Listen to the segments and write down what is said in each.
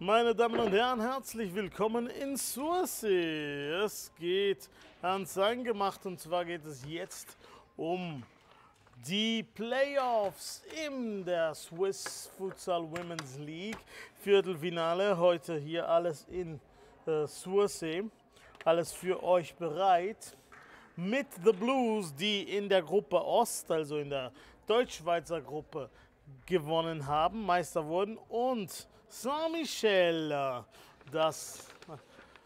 Meine Damen und Herren, herzlich willkommen in Sursee. Es geht ans Eingemacht und zwar geht es jetzt um die Playoffs in der Swiss Futsal Women's League. Viertelfinale, heute hier alles in äh, Sursee. Alles für euch bereit. Mit The Blues, die in der Gruppe Ost, also in der Deutschschweizer Gruppe, gewonnen haben, Meister wurden. Und Saint-Michel, das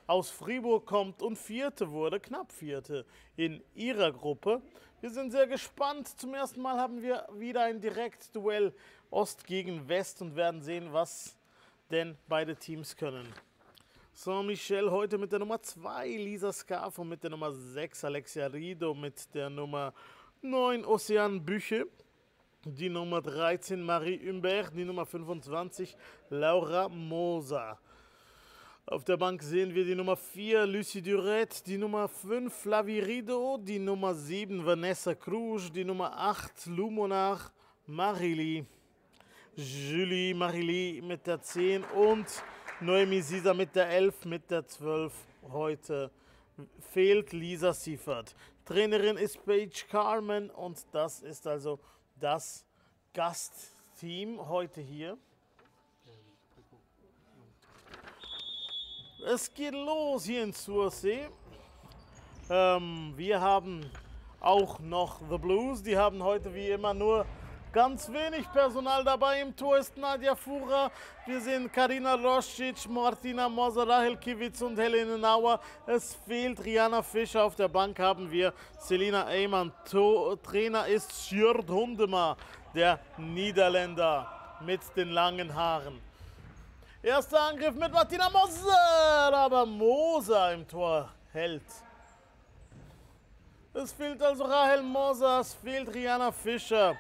aus Fribourg kommt und Vierte wurde, knapp Vierte in ihrer Gruppe. Wir sind sehr gespannt. Zum ersten Mal haben wir wieder ein Direktduell Ost gegen West und werden sehen, was denn beide Teams können. Saint-Michel heute mit der Nummer 2, Lisa Scafo mit der Nummer 6, Alexia Rido mit der Nummer 9, Ocean Büche. Die Nummer 13 Marie Humbert, die Nummer 25 Laura Moser. Auf der Bank sehen wir die Nummer 4 Lucie Duret, die Nummer 5 Flavie Rido, die Nummer 7 Vanessa Cruz, die Nummer 8 Lumonach Marili, Julie Marili mit der 10 und Noemi Sisa mit der 11, mit der 12 heute fehlt Lisa Siefert. Trainerin ist Paige Carmen und das ist also das Gastteam heute hier. Es geht los hier in Sursee. Ähm, wir haben auch noch The Blues. Die haben heute wie immer nur ganz wenig Personal dabei. Im Tor ist Nadja Fura. Wir sehen Karina Roscic, Martina Moser, Rahel Kiewitz und Helene Nauer. Es fehlt Rihanna Fischer. Auf der Bank haben wir Selina Eymann. Trainer ist Sjörd Hundema, der Niederländer mit den langen Haaren. Erster Angriff mit Martina Moser, aber Moser im Tor hält. Es fehlt also Rahel Moser, es fehlt Rihanna Fischer.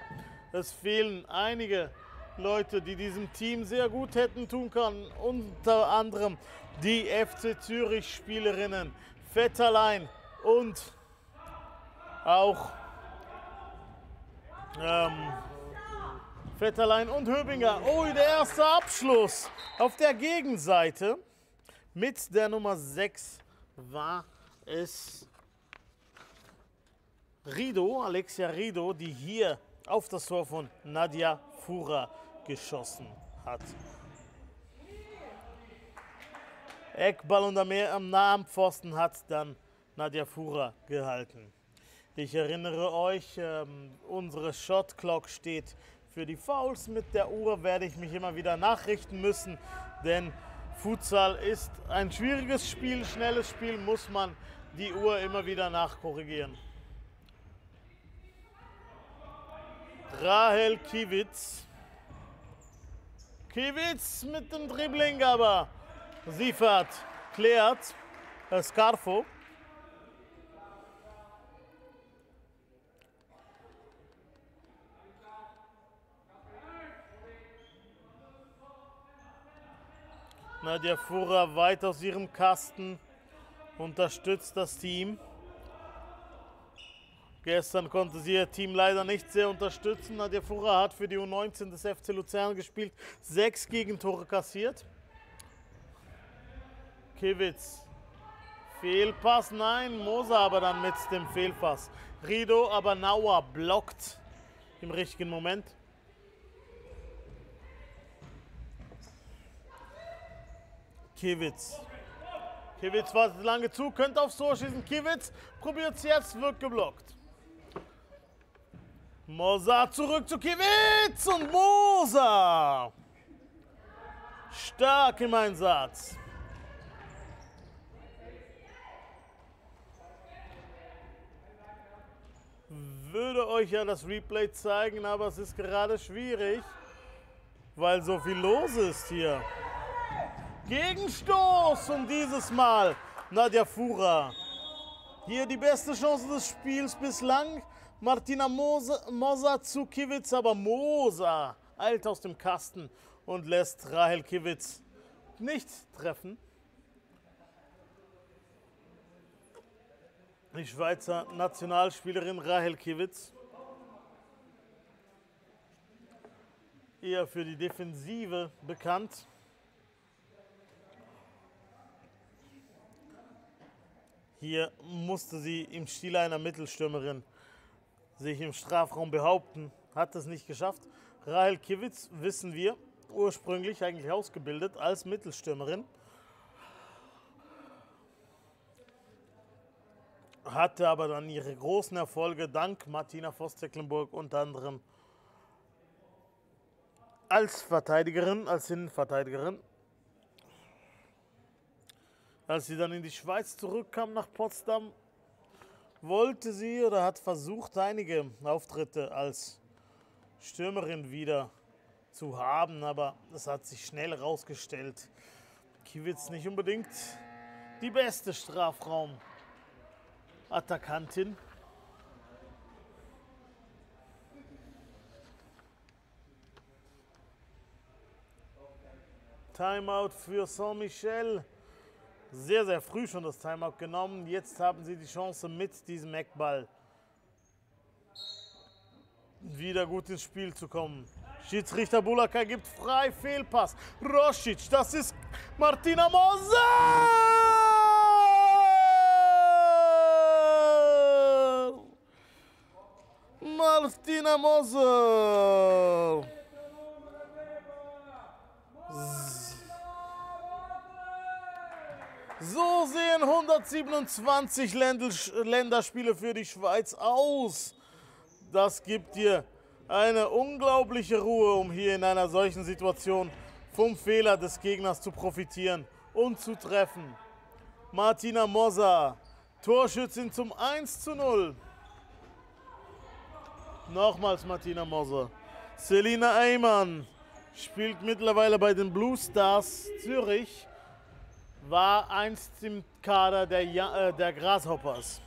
Es fehlen einige Leute, die diesem Team sehr gut hätten tun können. Unter anderem die FC Zürich Spielerinnen Vetterlein und auch ähm, Vetterlein und Höbinger. Oh, der erste Abschluss auf der Gegenseite mit der Nummer 6 war es Rido, Alexia Rido, die hier auf das Tor von Nadia Fura geschossen hat. Eckball und am nahen Pfosten hat dann Nadia Fura gehalten. Ich erinnere euch, ähm, unsere Shot Clock steht für die Fouls. Mit der Uhr werde ich mich immer wieder nachrichten müssen, denn Futsal ist ein schwieriges Spiel, schnelles Spiel, muss man die Uhr immer wieder nachkorrigieren. Rahel Kiewitz. Kiewitz mit dem Dribbling, aber Siefert klärt. Scarfo. Nadja Fuhrer weit aus ihrem Kasten, unterstützt das Team. Gestern konnte sie ihr Team leider nicht sehr unterstützen. Nadja Fuhrer hat für die U19 des FC Luzern gespielt, sechs Gegentore kassiert. Kiewitz, Fehlpass, nein, Moser aber dann mit dem Fehlpass. Rido, aber Nauer blockt im richtigen Moment. Kiewitz. Kiewitz wartet lange zu, könnte aufs Tor schießen. Kiewitz probiert es jetzt, wird geblockt. Moser zurück zu Kiewitz und Moser. Stark im Einsatz. Würde euch ja das Replay zeigen, aber es ist gerade schwierig, weil so viel los ist hier. Gegenstoß und dieses Mal Nadja Fura. Hier die beste Chance des Spiels bislang. Martina Moser, Moser zu Kiewitz, aber Moser eilt aus dem Kasten und lässt Rahel Kiewitz nicht treffen. Die Schweizer Nationalspielerin Rahel Kiewitz. Eher für die Defensive bekannt. Hier musste sie im Stil einer Mittelstürmerin sich im Strafraum behaupten. Hat es nicht geschafft. Rahel Kiewitz, wissen wir, ursprünglich eigentlich ausgebildet als Mittelstürmerin. Hatte aber dann ihre großen Erfolge dank Martina Voss-Tecklenburg unter anderem als Verteidigerin, als Innenverteidigerin. Als sie dann in die Schweiz zurückkam nach Potsdam, wollte sie oder hat versucht, einige Auftritte als Stürmerin wieder zu haben, aber es hat sich schnell herausgestellt, Kiewitz nicht unbedingt die beste Strafraum-Attackantin. Timeout für Saint-Michel. Sehr, sehr früh schon das Timeout genommen. Jetzt haben sie die Chance mit diesem Eckball wieder gut ins Spiel zu kommen. Schiedsrichter Bulaka gibt frei, Fehlpass. Rosic, das ist Martina Moser! Martina Moser! So sehen 127 Länderspiele für die Schweiz aus. Das gibt dir eine unglaubliche Ruhe, um hier in einer solchen Situation vom Fehler des Gegners zu profitieren und zu treffen. Martina Mossa, Torschützin zum 1 zu 0. Nochmals Martina Moser. Selina Eymann spielt mittlerweile bei den Blue Stars Zürich war einst im Kader der, äh, der Grasshoppers.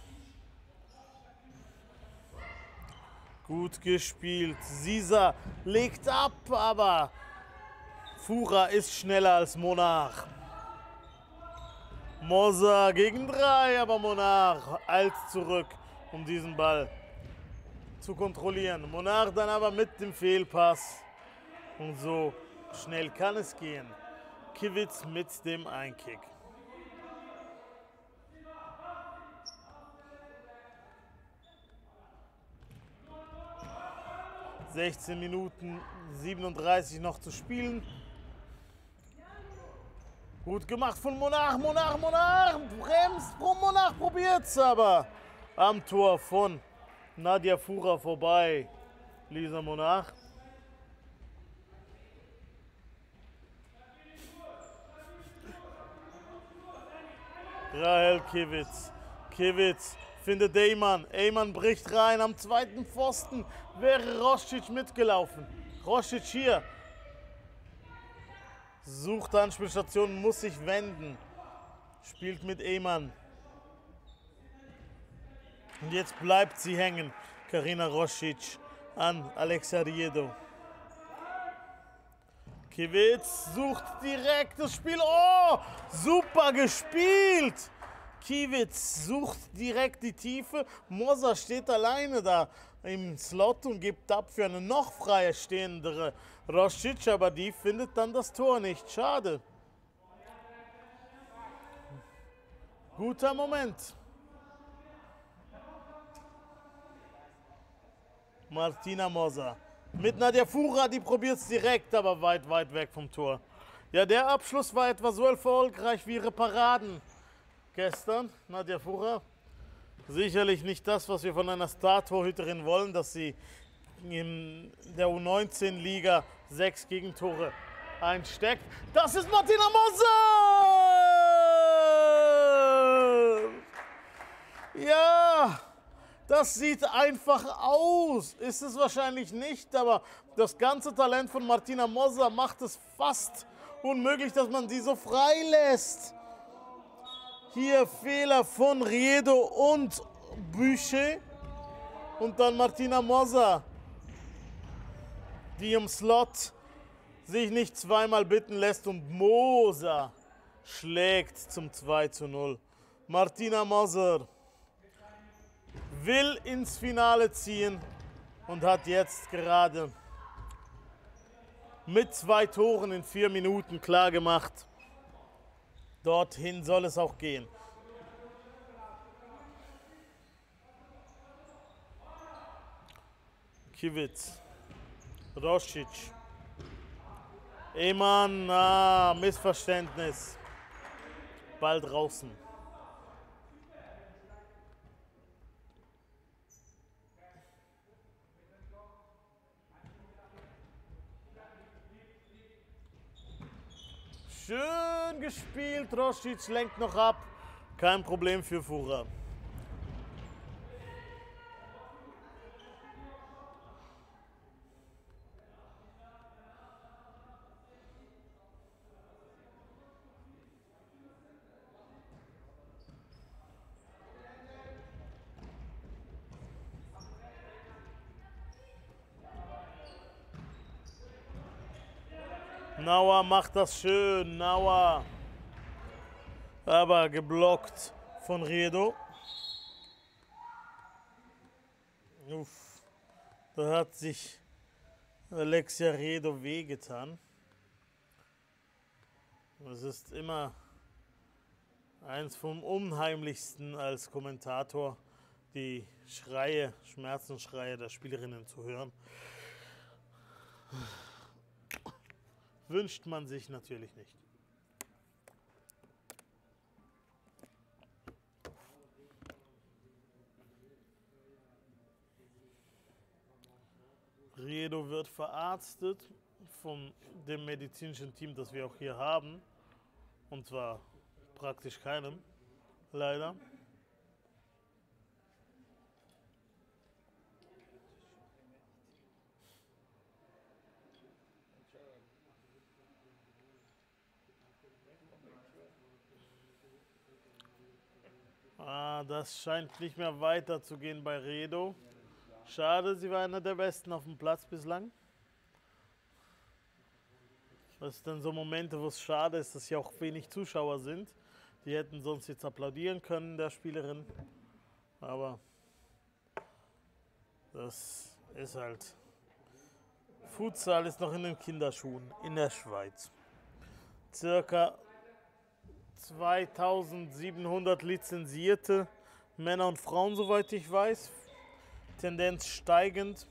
Gut gespielt. Sisa legt ab, aber Fura ist schneller als Monarch. Moser gegen drei, aber Monarch eilt zurück, um diesen Ball zu kontrollieren. Monarch dann aber mit dem Fehlpass. Und so schnell kann es gehen. Kiewitz mit dem Einkick. Sechzehn Minuten 37 noch zu spielen. Gut gemacht von Monarch, Monarch, Monarch. Bremst, Monarch probiert es aber. Am Tor von Nadja Fuhrer vorbei. Lisa Monarch. Rahel Kiewitz. Kiewitz findet Eyman. Eyman bricht rein am zweiten Pfosten. Wäre Rostic mitgelaufen. Rostic hier. Sucht Anspielstation, muss sich wenden. Spielt mit Eyman. Und jetzt bleibt sie hängen. Karina Rosic an Alexa Riedo. Kiewitz sucht direkt das Spiel. Oh, super gespielt. Kiewitz sucht direkt die Tiefe. Moser steht alleine da im Slot und gibt ab für eine noch freie stehendere Rosic, aber die findet dann das Tor nicht. Schade. Guter Moment. Martina Moser. Mit Nadja Fura, die probiert es direkt, aber weit, weit weg vom Tor. Ja, der Abschluss war etwa so erfolgreich wie ihre Paraden gestern. Nadja Fura. Sicherlich nicht das, was wir von einer Star-Torhüterin wollen, dass sie in der U19-Liga sechs Gegentore einsteckt. Das ist Martina Moser! Ja! Das sieht einfach aus. Ist es wahrscheinlich nicht, aber das ganze Talent von Martina Moser macht es fast unmöglich, dass man sie so frei lässt. Hier Fehler von Riedo und Büche und dann Martina Moser, die im Slot sich nicht zweimal bitten lässt und Moser schlägt zum 2 zu 0. Martina Moser will ins Finale ziehen und hat jetzt gerade mit zwei Toren in vier Minuten klar gemacht. Dorthin soll es auch gehen. Kiewitz, Rosic, Eman, ah, Missverständnis, bald draußen. Schön gespielt, Rosic lenkt noch ab. Kein Problem für Fura. Nauer macht das schön. Nauer. Aber geblockt von Redo. Uff. Da hat sich Alexia Redo wehgetan. Es ist immer eins vom Unheimlichsten als Kommentator, die Schreie, Schmerzensschreie der Spielerinnen zu hören wünscht man sich natürlich nicht. Redo wird verarztet von dem medizinischen Team, das wir auch hier haben. Und zwar praktisch keinem, leider. Ah, das scheint nicht mehr weiterzugehen bei Redo. Schade, sie war einer der Besten auf dem Platz bislang. Das sind dann so Momente, wo es schade ist, dass hier auch wenig Zuschauer sind. Die hätten sonst jetzt applaudieren können, der Spielerin. Aber das ist halt. Futsal ist noch in den Kinderschuhen in der Schweiz. Circa 2700 lizenzierte Männer und Frauen, soweit ich weiß. Tendenz steigend.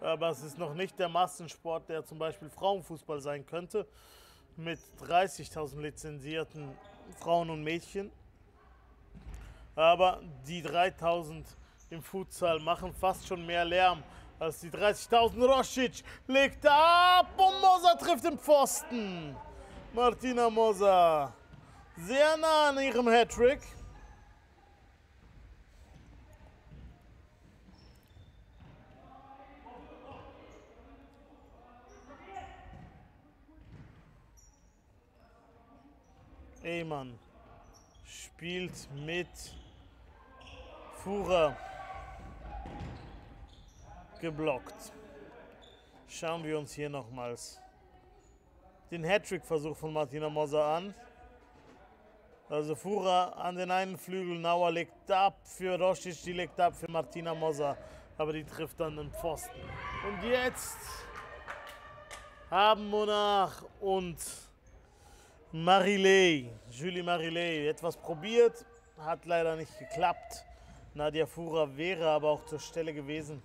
Aber es ist noch nicht der Massensport, der zum Beispiel Frauenfußball sein könnte, mit 30.000 lizenzierten Frauen und Mädchen. Aber die 3000 im Futsal machen fast schon mehr Lärm als die 30.000 Rosic legt ab und Moser trifft den Pfosten. Martina Moser sehr nah an ihrem Hattrick. Ehmann spielt mit Fuhrer geblockt. Schauen wir uns hier nochmals den Hattrick-Versuch von Martina Moser an. Also Fura an den einen Flügel, Nauer legt ab für Rosic, die legt ab für Martina Moser, aber die trifft dann den Pfosten. Und jetzt haben Monarch und Marilei, Julie Marilei, etwas probiert, hat leider nicht geklappt. Nadia Fura wäre aber auch zur Stelle gewesen.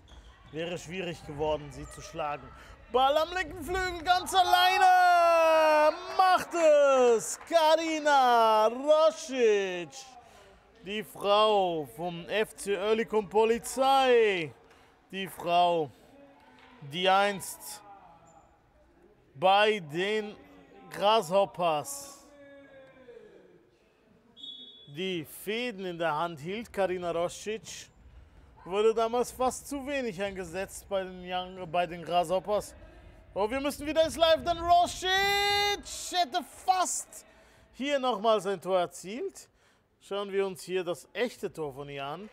Wäre schwierig geworden, sie zu schlagen. Ball am linken Flügel ganz alleine. Macht es. Karina Rosic. Die Frau vom FC Oerlikon Polizei. Die Frau, die einst bei den Grasshoppers die Fäden in der Hand hielt. Karina Rosic Wurde damals fast zu wenig eingesetzt bei den, Young, bei den Grasshoppers. Oh, wir müssen wieder ins Live, denn Rosic hätte fast hier nochmal sein Tor erzielt. Schauen wir uns hier das echte Tor von ihr an.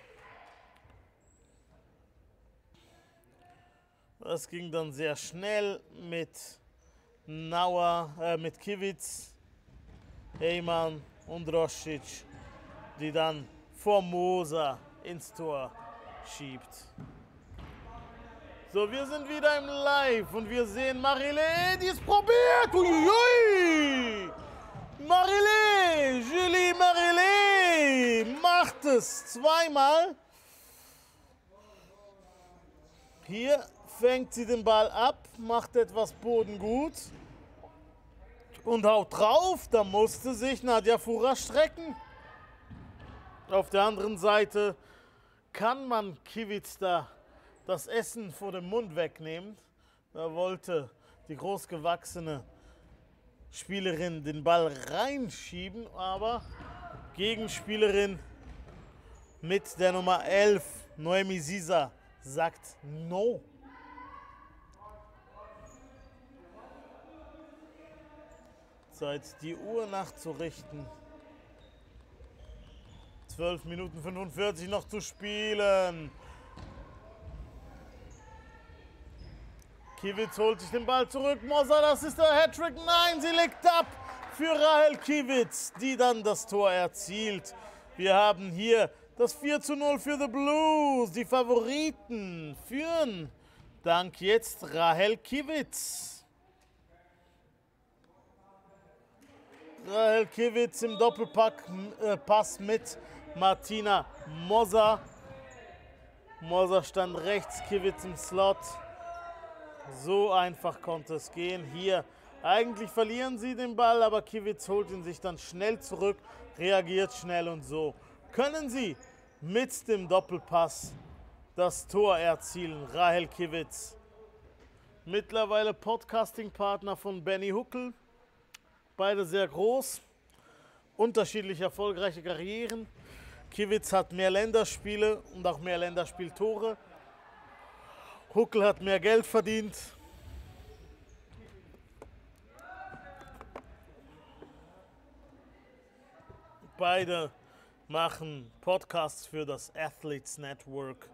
Das ging dann sehr schnell mit Nauer, äh, mit Kiewitz, Eyman und Rosic, die dann vor Moser ins Tor schiebt. So, wir sind wieder im Live und wir sehen Marilé, die es probiert. Uiui! Marilé, Julie Marilé macht es zweimal. Hier fängt sie den Ball ab, macht etwas Boden gut und haut drauf. Da musste sich Nadja Fura strecken. Auf der anderen Seite kann man Kiewitz da das Essen vor dem Mund wegnehmen. Da wollte die großgewachsene Spielerin den Ball reinschieben, aber Gegenspielerin mit der Nummer 11, Noemi Sisa, sagt No. Zeit, die Uhr nachzurichten. 12 Minuten 45 noch zu spielen. Kiewitz holt sich den Ball zurück. Moser, das ist der Hattrick. Nein, sie legt ab für Rahel Kiewitz, die dann das Tor erzielt. Wir haben hier das 4 zu 0 für The Blues. Die Favoriten führen dank jetzt Rahel Kiewitz. Rahel Kiewitz im Doppelpass äh, mit Martina Moser. Moser stand rechts, Kiewitz im Slot. So einfach konnte es gehen. Hier eigentlich verlieren sie den Ball, aber Kiewitz holt ihn sich dann schnell zurück, reagiert schnell und so können sie mit dem Doppelpass das Tor erzielen. Rahel Kiewitz, mittlerweile Podcasting-Partner von Benny Huckel. Beide sehr groß, unterschiedlich erfolgreiche Karrieren. Kiewitz hat mehr Länderspiele und auch mehr Länderspieltore. Huckel hat mehr Geld verdient. Beide machen Podcasts für das Athletes Network.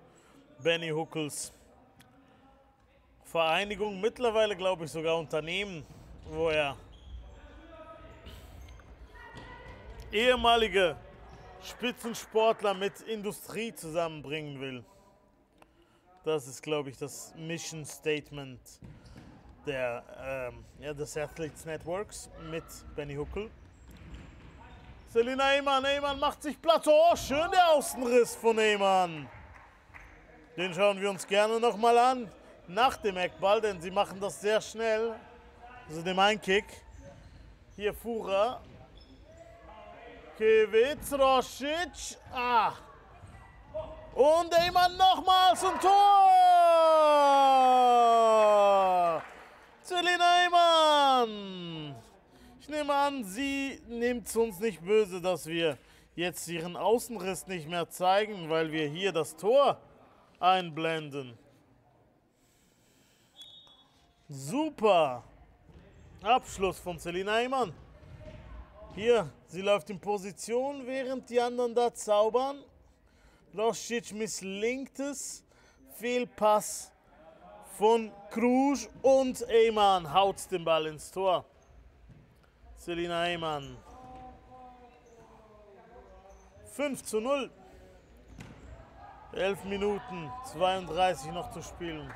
Benny Huckels Vereinigung, mittlerweile glaube ich sogar Unternehmen, wo er ehemalige Spitzensportler mit Industrie zusammenbringen will. Das ist, glaube ich, das Mission Statement der, ähm, ja, des Athletes Networks mit Benny Huckel. Selina Eyman, Eyman macht sich Platz. Oh, schön der Außenriss von Eyman. Den schauen wir uns gerne nochmal an. Nach dem Eckball, denn sie machen das sehr schnell. Also dem Einkick. Hier Fura. Kewitz, Rosic. Ah, und Eyman nochmals zum Tor! Selina Eyman! Ich nehme an, sie nimmt es uns nicht böse, dass wir jetzt ihren Außenriss nicht mehr zeigen, weil wir hier das Tor einblenden. Super! Abschluss von Selina Eyman. Hier, sie läuft in Position, während die anderen da zaubern. Rosic misslingt es. Fehlpass von Cruz und Eyman haut den Ball ins Tor. Selina Eyman. 5 zu 0. 11 Minuten 32 noch zu spielen.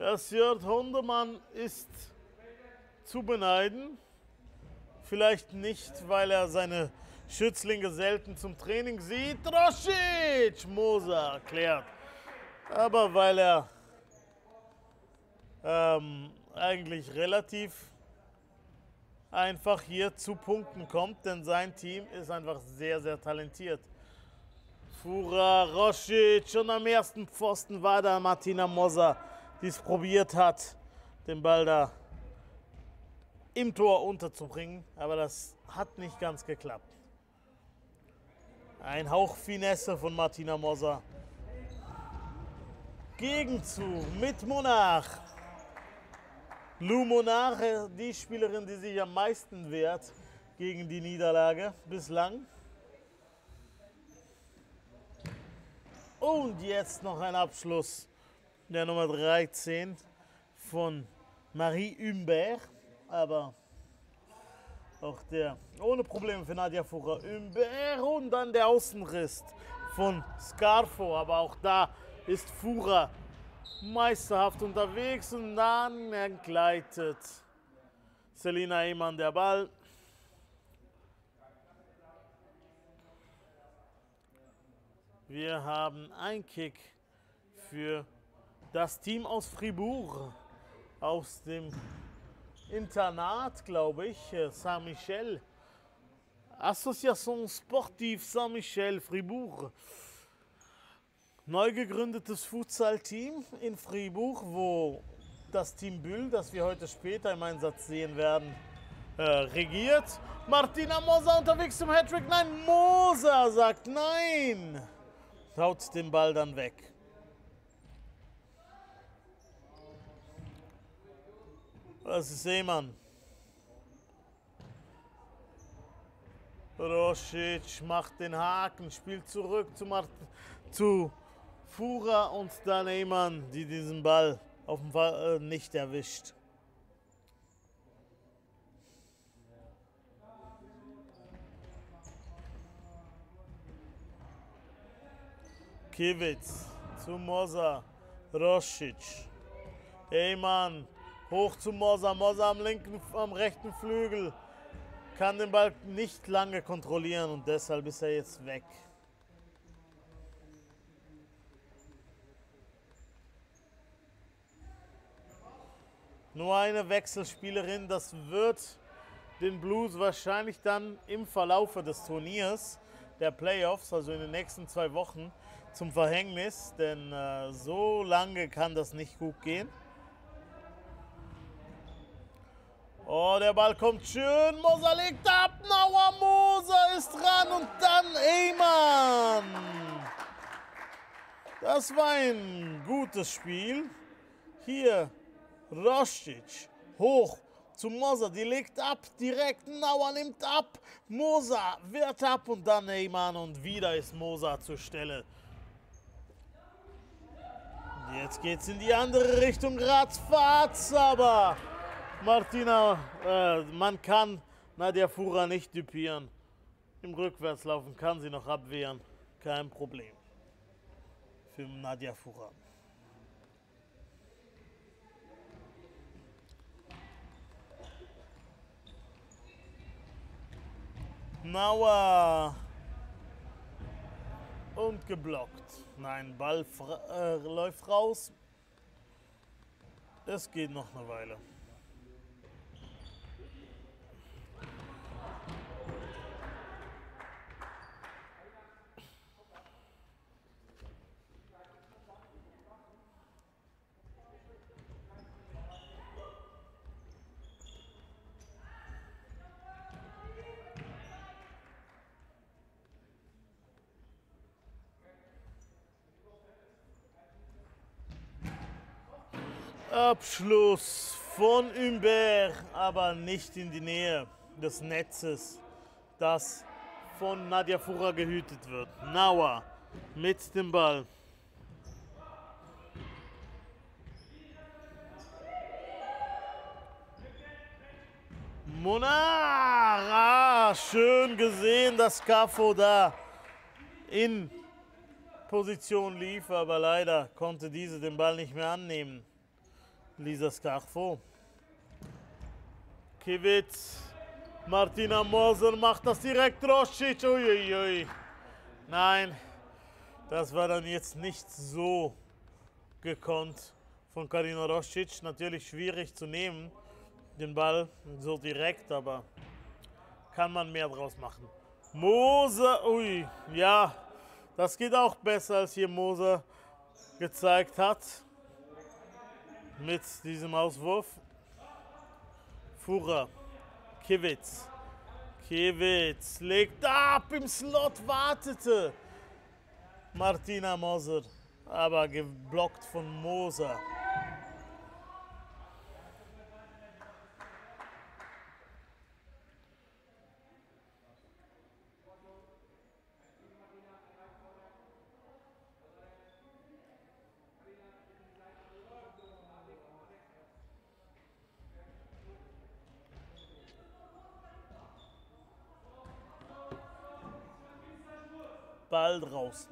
Der Sjörd Hondermann ist zu beneiden. Vielleicht nicht, weil er seine Schützlinge selten zum Training sieht. Rosic, Moser erklärt. Aber weil er ähm, eigentlich relativ einfach hier zu Punkten kommt, denn sein Team ist einfach sehr, sehr talentiert. Fura, Rosic und am ersten Pfosten war da Martina Moser, die es probiert hat, den Ball da im Tor unterzubringen, aber das hat nicht ganz geklappt. Ein Hauch Finesse von Martina Moser. Gegenzug mit Monarch. Lou Monarch, die Spielerin, die sich am meisten wehrt gegen die Niederlage bislang. Und jetzt noch ein Abschluss der Nummer 13 von Marie Humbert aber auch der ohne Probleme für Nadia Fura. Und dann der Außenriss von Scarfo, aber auch da ist Fura meisterhaft unterwegs und dann entgleitet Selina Eman der Ball. Wir haben ein Kick für das Team aus Fribourg, aus dem Internat, glaube ich, äh, Saint-Michel. Association Sportive Saint-Michel Fribourg. Neu gegründetes Futsal-Team in Fribourg, wo das Team Bühl, das wir heute später im Einsatz sehen werden, äh, regiert. Martina Moser unterwegs zum Hattrick. Nein, Moser sagt nein. Haut den Ball dann weg. Das ist Seemann. Rosic macht den Haken, spielt zurück zu, Mart zu Fura und dann Eman, die diesen Ball auf äh, nicht erwischt. Kiewitz zu Mosa, Rosic. Eyman hoch zu Mosa, Mosa am linken, am rechten Flügel. Kann den Ball nicht lange kontrollieren und deshalb ist er jetzt weg. Nur eine Wechselspielerin, das wird den Blues wahrscheinlich dann im Verlaufe des Turniers, der Playoffs, also in den nächsten zwei Wochen, zum Verhängnis, denn äh, so lange kann das nicht gut gehen. Oh, der Ball kommt schön. Moser legt ab. Nauer Moser ist dran und dann Eyman. Das war ein gutes Spiel. Hier Rostic hoch zu Moser. Die legt ab direkt. Nauer nimmt ab. Moser wird ab und dann Eyman und wieder ist Moser zur Stelle. Jetzt geht's in die andere Richtung, ratzfatz, aber Martina, äh, man kann Nadia Fura nicht düpieren. Im Rückwärtslaufen kann sie noch abwehren, kein Problem für Nadia Fura. Nauer und geblockt. Nein, Ball äh, läuft raus. Es geht noch eine Weile. Abschluss von Humbert, aber nicht in die Nähe des Netzes, das von Nadja Fura gehütet wird. Nauer mit dem Ball. Monara, schön gesehen, dass Cafo da in Position lief, aber leider konnte diese den Ball nicht mehr annehmen. Lisa Scarfo. Kivitz. Martina Moser macht das direkt. Rosic. Uiuiui. Nein, das war dann jetzt nicht so gekonnt von Karina Rosic. Natürlich schwierig zu nehmen, den Ball so direkt, aber kann man mehr draus machen. Moser, ui, ja, das geht auch besser, als hier Moser gezeigt hat mit diesem Auswurf. Fura, Kiewitz. Kiewitz legt ab im Slot, wartete. Martina Moser, aber geblockt von Moser. Ball draußen.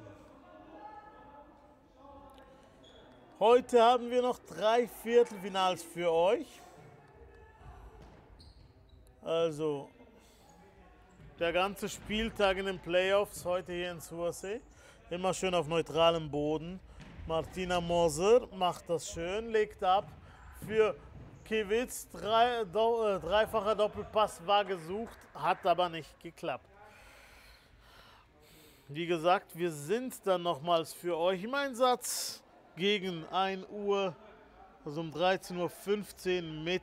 Heute haben wir noch drei Viertelfinals für euch. Also der ganze Spieltag in den Playoffs heute hier in Sursee. Immer schön auf neutralem Boden. Martina Moser macht das schön, legt ab für Kiewitz. Drei, do, äh, dreifacher Doppelpass war gesucht, hat aber nicht geklappt. Wie gesagt, wir sind dann nochmals für euch im Einsatz gegen 1 Uhr, also um 13.15 Uhr mit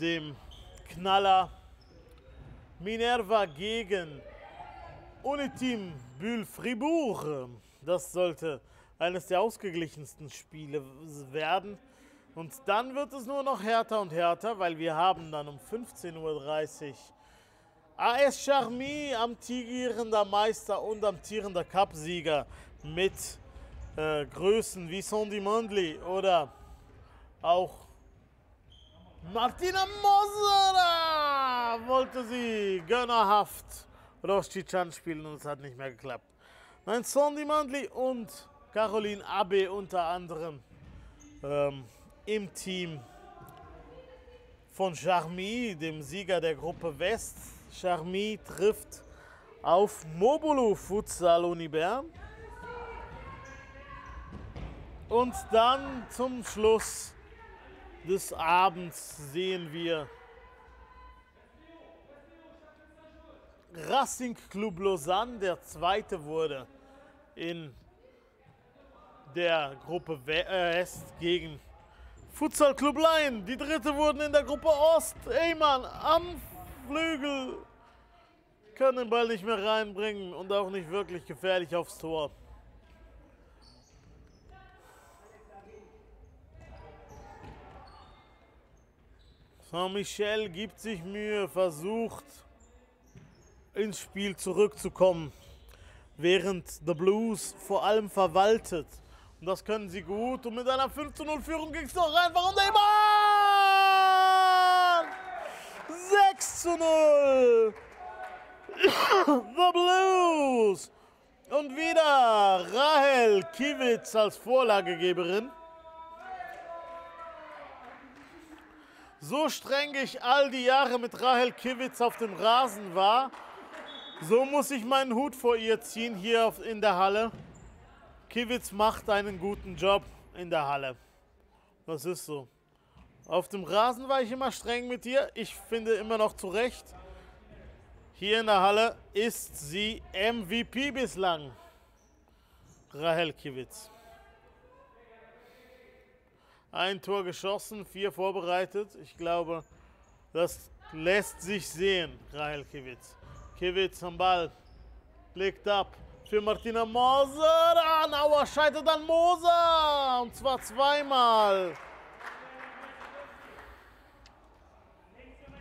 dem Knaller Minerva gegen Uniteam Bulle Fribourg. Das sollte eines der ausgeglichensten Spiele werden. Und dann wird es nur noch härter und härter, weil wir haben dann um 15.30 Uhr AS Charmy, amtierender Meister und amtierender Cupsieger mit äh, Größen wie Sandy Mondley oder auch Martina Mosera wollte sie gönnerhaft Rostichan spielen und es hat nicht mehr geklappt. Nein, Sandy Mandli und Caroline Abbe unter anderem ähm, im Team von Charmy, dem Sieger der Gruppe West. Charmy trifft auf Mobulu Futsal Unibern. Und dann zum Schluss des Abends sehen wir Racing Club Lausanne, der zweite wurde in der Gruppe West gegen Futsal Club Lion. Die dritte wurden in der Gruppe Ost. Eyman am Flügel können den Ball nicht mehr reinbringen und auch nicht wirklich gefährlich aufs Tor. Saint-Michel gibt sich Mühe, versucht ins Spiel zurückzukommen, während The Blues vor allem verwaltet. Und das können sie gut. Und mit einer 5 zu 0 Führung ging es noch einfach um den Mann! 6 zu 0! The Blues! Und wieder Rahel Kiewitz als Vorlagegeberin. So streng ich all die Jahre mit Rahel Kiewitz auf dem Rasen war, so muss ich meinen Hut vor ihr ziehen hier in der Halle. Kiewitz macht einen guten Job in der Halle. Das ist so. Auf dem Rasen war ich immer streng mit ihr. Ich finde immer noch zu Recht. Hier in der Halle ist sie MVP bislang. Rahel Kiewitz. Ein Tor geschossen, vier vorbereitet. Ich glaube, das lässt sich sehen, Rahel Kiewitz. Kiewitz am Ball, legt ab für Martina Moser. Ah, Nauer scheitert an Moser und zwar zweimal.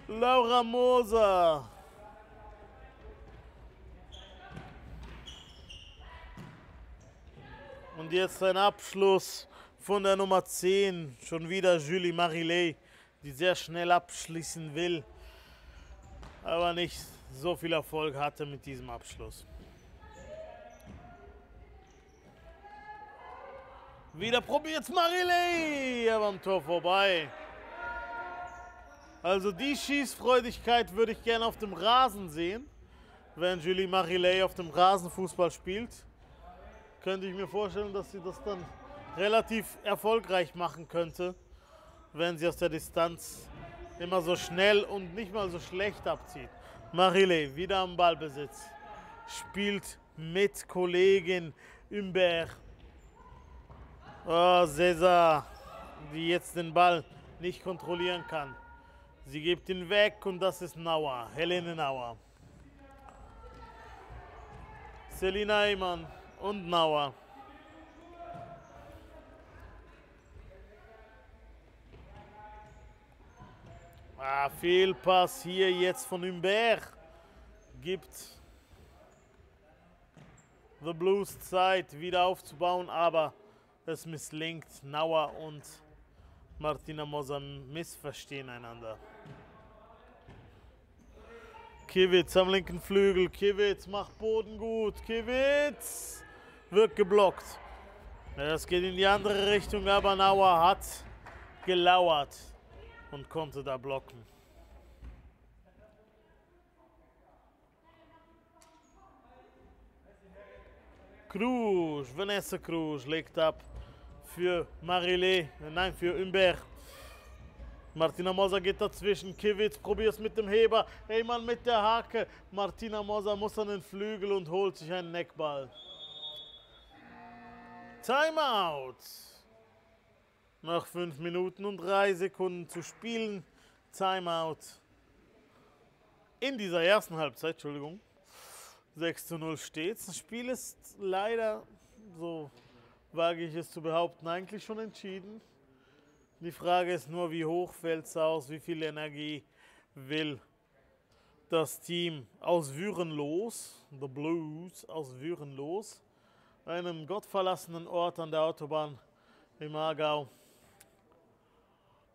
Laura Moser. Und jetzt ein Abschluss von der Nummer 10 schon wieder Julie Marillet, die sehr schnell abschließen will, aber nicht so viel Erfolg hatte mit diesem Abschluss. Wieder probiert Marillet, aber am Tor vorbei. Also die Schießfreudigkeit würde ich gerne auf dem Rasen sehen, wenn Julie Marillet auf dem Rasen Fußball spielt. Könnte ich mir vorstellen, dass sie das dann relativ erfolgreich machen könnte, wenn sie aus der Distanz immer so schnell und nicht mal so schlecht abzieht. Marile wieder am Ballbesitz, spielt mit Kollegin Umber. Oh, Cesar, die jetzt den Ball nicht kontrollieren kann. Sie gibt ihn weg und das ist Nauer, Helene Nauer. Selina Eimann und Nauer. Ah, Fehlpass hier jetzt von Humbert gibt The Blues Zeit wieder aufzubauen, aber es misslingt. Nauer und Martina Moser missverstehen einander. Kiewitz am linken Flügel. Kiewitz macht Boden gut. Kiewitz wird geblockt. Das geht in die andere Richtung, aber Nauer hat gelauert und konnte da blocken. Cruz, Vanessa Cruz legt ab für Marilé, nein, für Humbert. Martina Moser geht dazwischen. Kiewitz probiert es mit dem Heber. Heymann mit der Hake. Martina Moser muss an den Flügel und holt sich einen Neckball. Timeout. Noch 5 Minuten und 3 Sekunden zu spielen. Timeout. In dieser ersten Halbzeit, Entschuldigung. 6 zu 0 steht. Das Spiel ist leider, so wage ich es zu behaupten, eigentlich schon entschieden. Die Frage ist nur, wie hoch fällt es aus, wie viel Energie will das Team aus Würenlos, The Blues aus Würenlos, einem gottverlassenen Ort an der Autobahn im Aargau,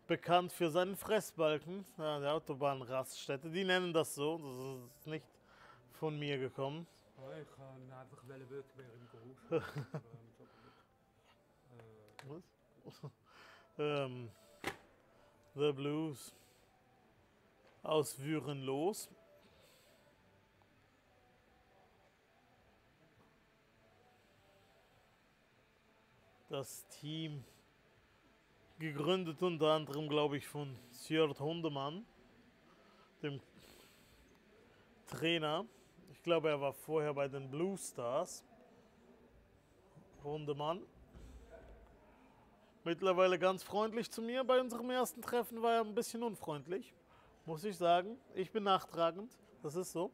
bekannt für seinen Fressbalken, ja, der Autobahnraststätte. Die nennen das so, das ist nicht von mir gekommen. Ja, ich kann einfach wäre im Geruch. Ähm, The Blues aus Würenlos. Das Team gegründet unter anderem, glaube ich, von Sjörd Hundemann, dem Trainer. Ich glaube, er war vorher bei den Blue Stars. Hundemann. Mittlerweile ganz freundlich zu mir. Bei unserem ersten Treffen war er ein bisschen unfreundlich, muss ich sagen. Ich bin nachtragend, das ist so.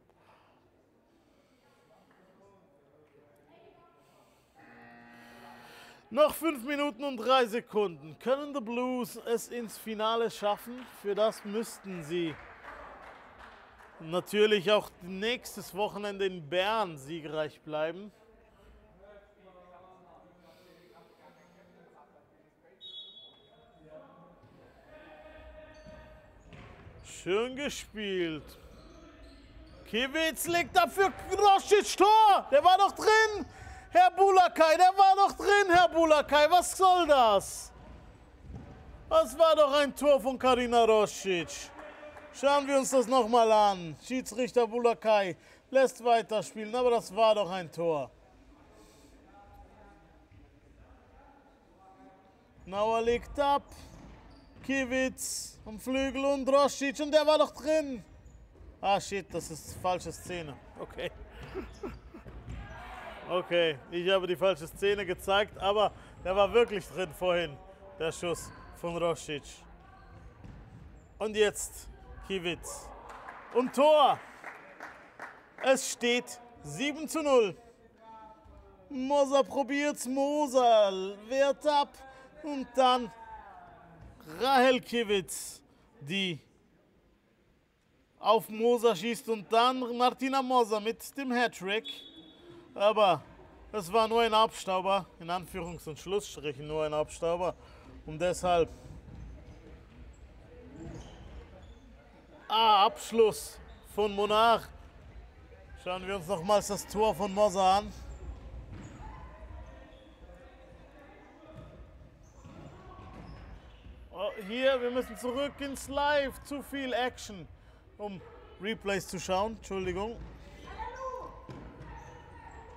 Noch fünf Minuten und drei Sekunden. Können die Blues es ins Finale schaffen? Für das müssten sie natürlich auch nächstes Wochenende in Bern siegreich bleiben. Schön gespielt. Kiewitz legt dafür Grosic Tor. Der war doch drin. Herr Bulakai, der war doch drin, Herr Bulakai. Was soll das? Das war doch ein Tor von Karina Rosic. Schauen wir uns das nochmal an. Schiedsrichter Bulakai lässt weiterspielen, aber das war doch ein Tor. Nauer legt ab. Kiewitz am Flügel und Rosic und der war doch drin. Ah shit, das ist falsche Szene. Okay. Okay, ich habe die falsche Szene gezeigt, aber der war wirklich drin vorhin, der Schuss von Rosic. Und jetzt Kiewitz. Und Tor. Es steht 7 zu 0. Moser probiert's, Moser wehrt ab und dann Rahel Kiewitz, die auf Moser schießt und dann Martina Moser mit dem Hattrick. Aber es war nur ein Abstauber, in Anführungs- und Schlussstrichen nur ein Abstauber. Und deshalb Ah, Abschluss von Monarch. Schauen wir uns nochmals das Tor von Moser an. Oh, hier, wir müssen zurück ins Live. Zu viel Action, um Replays zu schauen. Entschuldigung.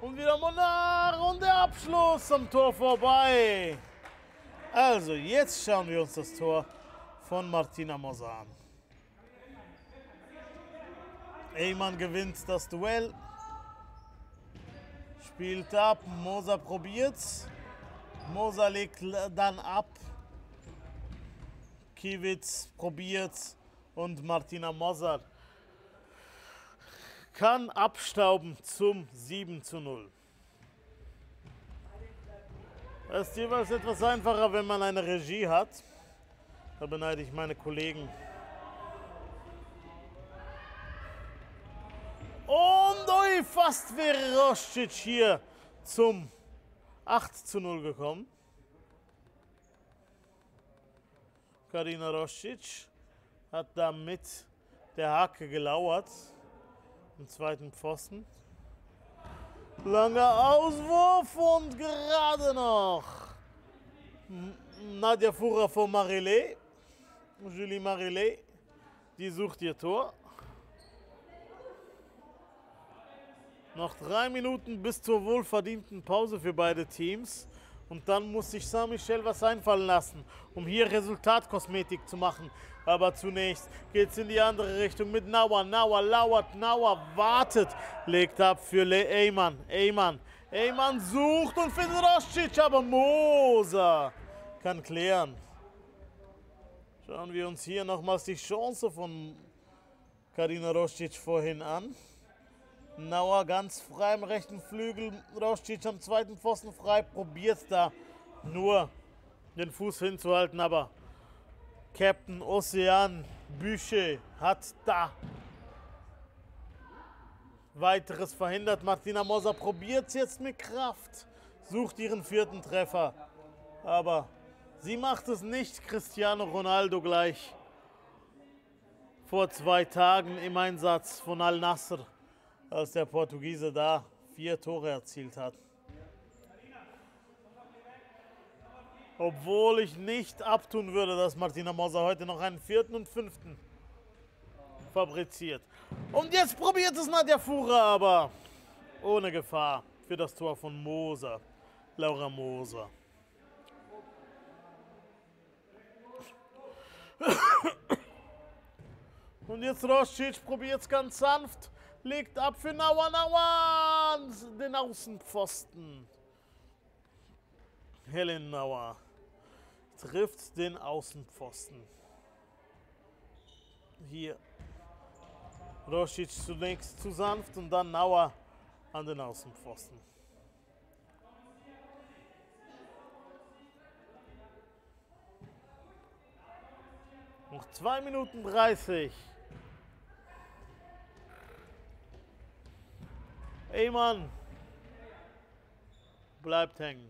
Und wieder Monarch und der Abschluss am Tor vorbei. Also, jetzt schauen wir uns das Tor von Martina Moser an. Eyman gewinnt das Duell. Spielt ab, Moser probiert's. Moser legt dann ab. Kiewitz probiert's und Martina Moser kann abstauben zum 7 zu 0. Es ist jeweils etwas einfacher, wenn man eine Regie hat. Da beneide ich meine Kollegen. Und ui, fast wäre Rostic hier zum 8 zu 0 gekommen. Karina Rostic hat da mit der Hake gelauert im zweiten Pfosten. Langer Auswurf und gerade noch Nadja Fuhrer von Marillet. Julie Marillet, die sucht ihr Tor. Noch drei Minuten bis zur wohlverdienten Pause für beide Teams. Und dann muss sich Saint-Michel was einfallen lassen, um hier Resultatkosmetik zu machen. Aber zunächst geht es in die andere Richtung mit Nauer. Nauer lauert, Nauer wartet, legt ab für Le Eyman. Eyman. Eyman sucht und findet Roscic, aber Moser kann klären. Schauen wir uns hier nochmals die Chance von Karina Roscic vorhin an. Nauer ganz frei im rechten Flügel. Roscic am zweiten Pfosten frei. Probiert da nur den Fuß hinzuhalten, aber Captain Ocean Büche hat da weiteres verhindert. Martina Moser probiert es jetzt mit Kraft, sucht ihren vierten Treffer, aber sie macht es nicht Cristiano Ronaldo gleich vor zwei Tagen im Einsatz von Al Nasser, als der Portugiese da vier Tore erzielt hat. Obwohl ich nicht abtun würde, dass Martina Moser heute noch einen vierten und fünften fabriziert. Und jetzt probiert es Nadja Fuhrer, aber ohne Gefahr für das Tor von Moser. Laura Moser. Und jetzt Roscic probiert es ganz sanft, legt ab für Nauer, den Außenpfosten. Helen Nauer trifft den Außenpfosten. Hier. Rosic zunächst zu sanft und dann Nauer an den Außenpfosten. Noch 2 Minuten 30. Eymann bleibt hängen.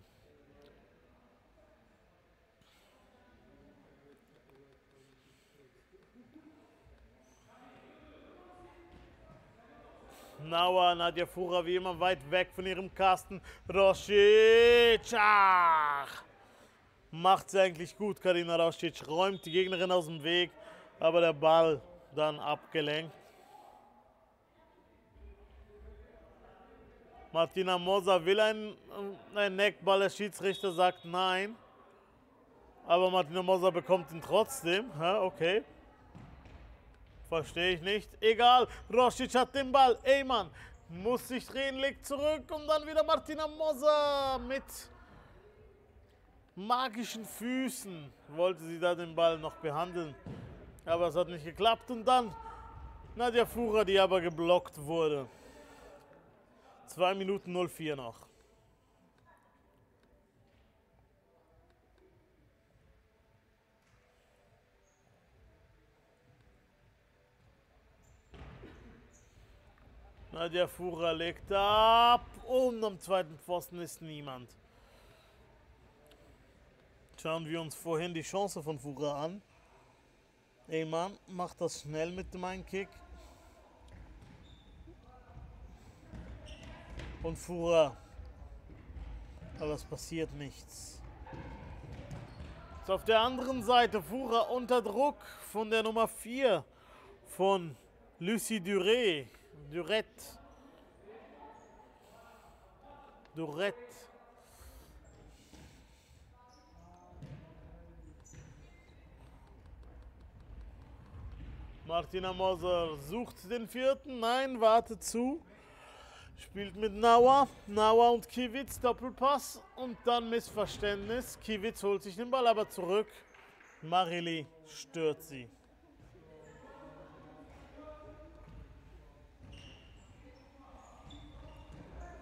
Nauer, Nadja Fuhrer wie immer weit weg von ihrem Kasten. Rosic, ach, macht sie eigentlich gut, Karina Rosic, räumt die Gegnerin aus dem Weg, aber der Ball dann abgelenkt. Martina Moser will einen, einen Neckball, der Schiedsrichter sagt nein. Aber Martina Moser bekommt ihn trotzdem. Ja, okay. Verstehe ich nicht. Egal, Rosic hat den Ball. Eyman muss sich drehen, legt zurück und dann wieder Martina Moser mit magischen Füßen. Wollte sie da den Ball noch behandeln. Aber es hat nicht geklappt. Und dann Nadja Fuhrer, die aber geblockt wurde. 2 Minuten 04 noch. Nadja Fuhrer legt ab und am zweiten Pfosten ist niemand. Schauen wir uns vorhin die Chance von Fuhrer an. Eyman macht das schnell mit dem Einkick. Und Fuhrer. Aber es passiert nichts. Jetzt auf der anderen Seite Fuhrer unter Druck von der Nummer 4 von Lucie Duré. Durette. Durette. Martina Moser sucht den vierten. Nein, wartet zu. Spielt mit Nauer. Nauer und Kiewitz, Doppelpass. Und dann Missverständnis. Kiewitz holt sich den Ball aber zurück. Marili stört sie.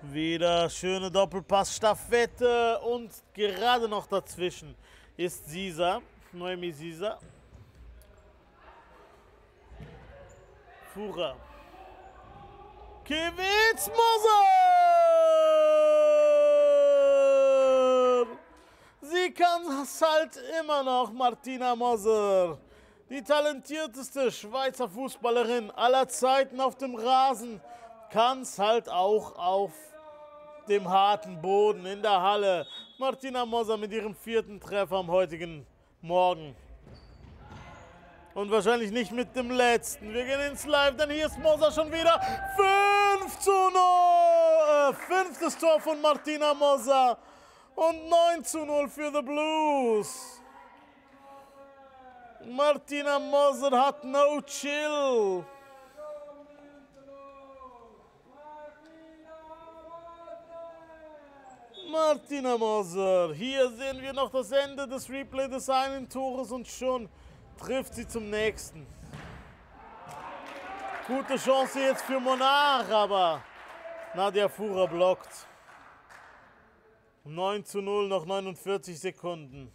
Wieder schöne Doppelpass-Staffette und gerade noch dazwischen ist Sisa, Noemi Sisa. Fuhrer. Kiewitz Moser! Sie kann es halt immer noch, Martina Moser. Die talentierteste Schweizer Fußballerin aller Zeiten auf dem Rasen kann es halt auch auf dem harten Boden in der Halle. Martina Moser mit ihrem vierten Treffer am heutigen Morgen. Und wahrscheinlich nicht mit dem letzten. Wir gehen ins Live, denn hier ist Moser schon wieder. 5 zu 0. Äh, fünftes Tor von Martina Moser. Und 9 zu 0 für The Blues. Martina Moser hat no chill. Martina Moser. Hier sehen wir noch das Ende des Replay des einen Tores und schon trifft sie zum nächsten. Gute Chance jetzt für Monarch, aber Nadia Fuhrer blockt. 9 zu 0, noch 49 Sekunden.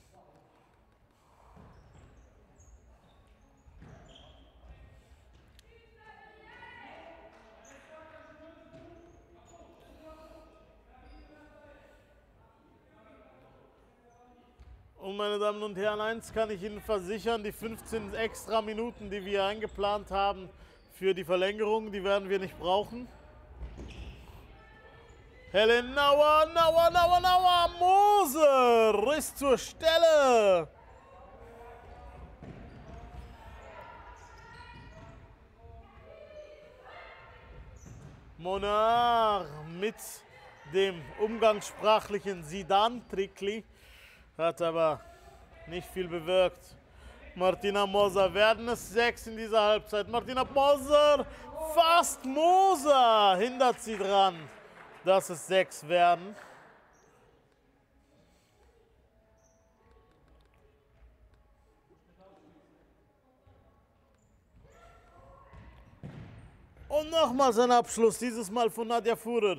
Und meine Damen und Herren, eins kann ich Ihnen versichern, die 15 extra Minuten, die wir eingeplant haben für die Verlängerung, die werden wir nicht brauchen. Helen Nauer, Nauer, Nauer, Nauer, Moser ist zur Stelle. Monarch mit dem umgangssprachlichen Sidan-Trickli hat aber nicht viel bewirkt. Martina Moser werden es sechs in dieser Halbzeit. Martina Moser, fast Moser, hindert sie dran, dass es sechs werden. Und nochmals ein Abschluss, dieses Mal von Nadja Fuhrer.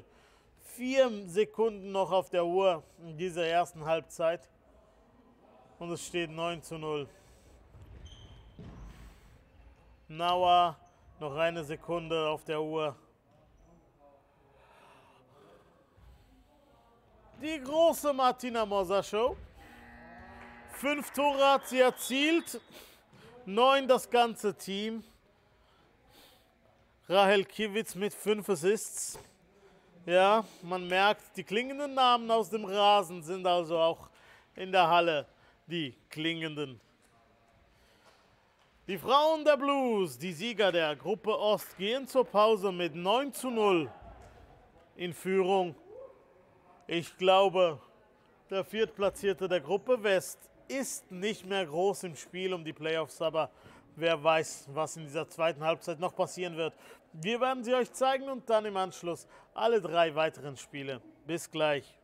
Vier Sekunden noch auf der Uhr in dieser ersten Halbzeit. Und es steht 9 zu 0. Nauer, noch eine Sekunde auf der Uhr. Die große Martina Moser Show. Fünf Tore hat sie erzielt, neun das ganze Team. Rahel Kiewitz mit fünf Assists. Ja, man merkt, die klingenden Namen aus dem Rasen sind also auch in der Halle die klingenden. Die Frauen der Blues, die Sieger der Gruppe Ost, gehen zur Pause mit 9 zu 0 in Führung. Ich glaube, der Viertplatzierte der Gruppe West ist nicht mehr groß im Spiel um die Playoffs, aber wer weiß, was in dieser zweiten Halbzeit noch passieren wird. Wir werden sie euch zeigen und dann im Anschluss alle drei weiteren Spiele. Bis gleich.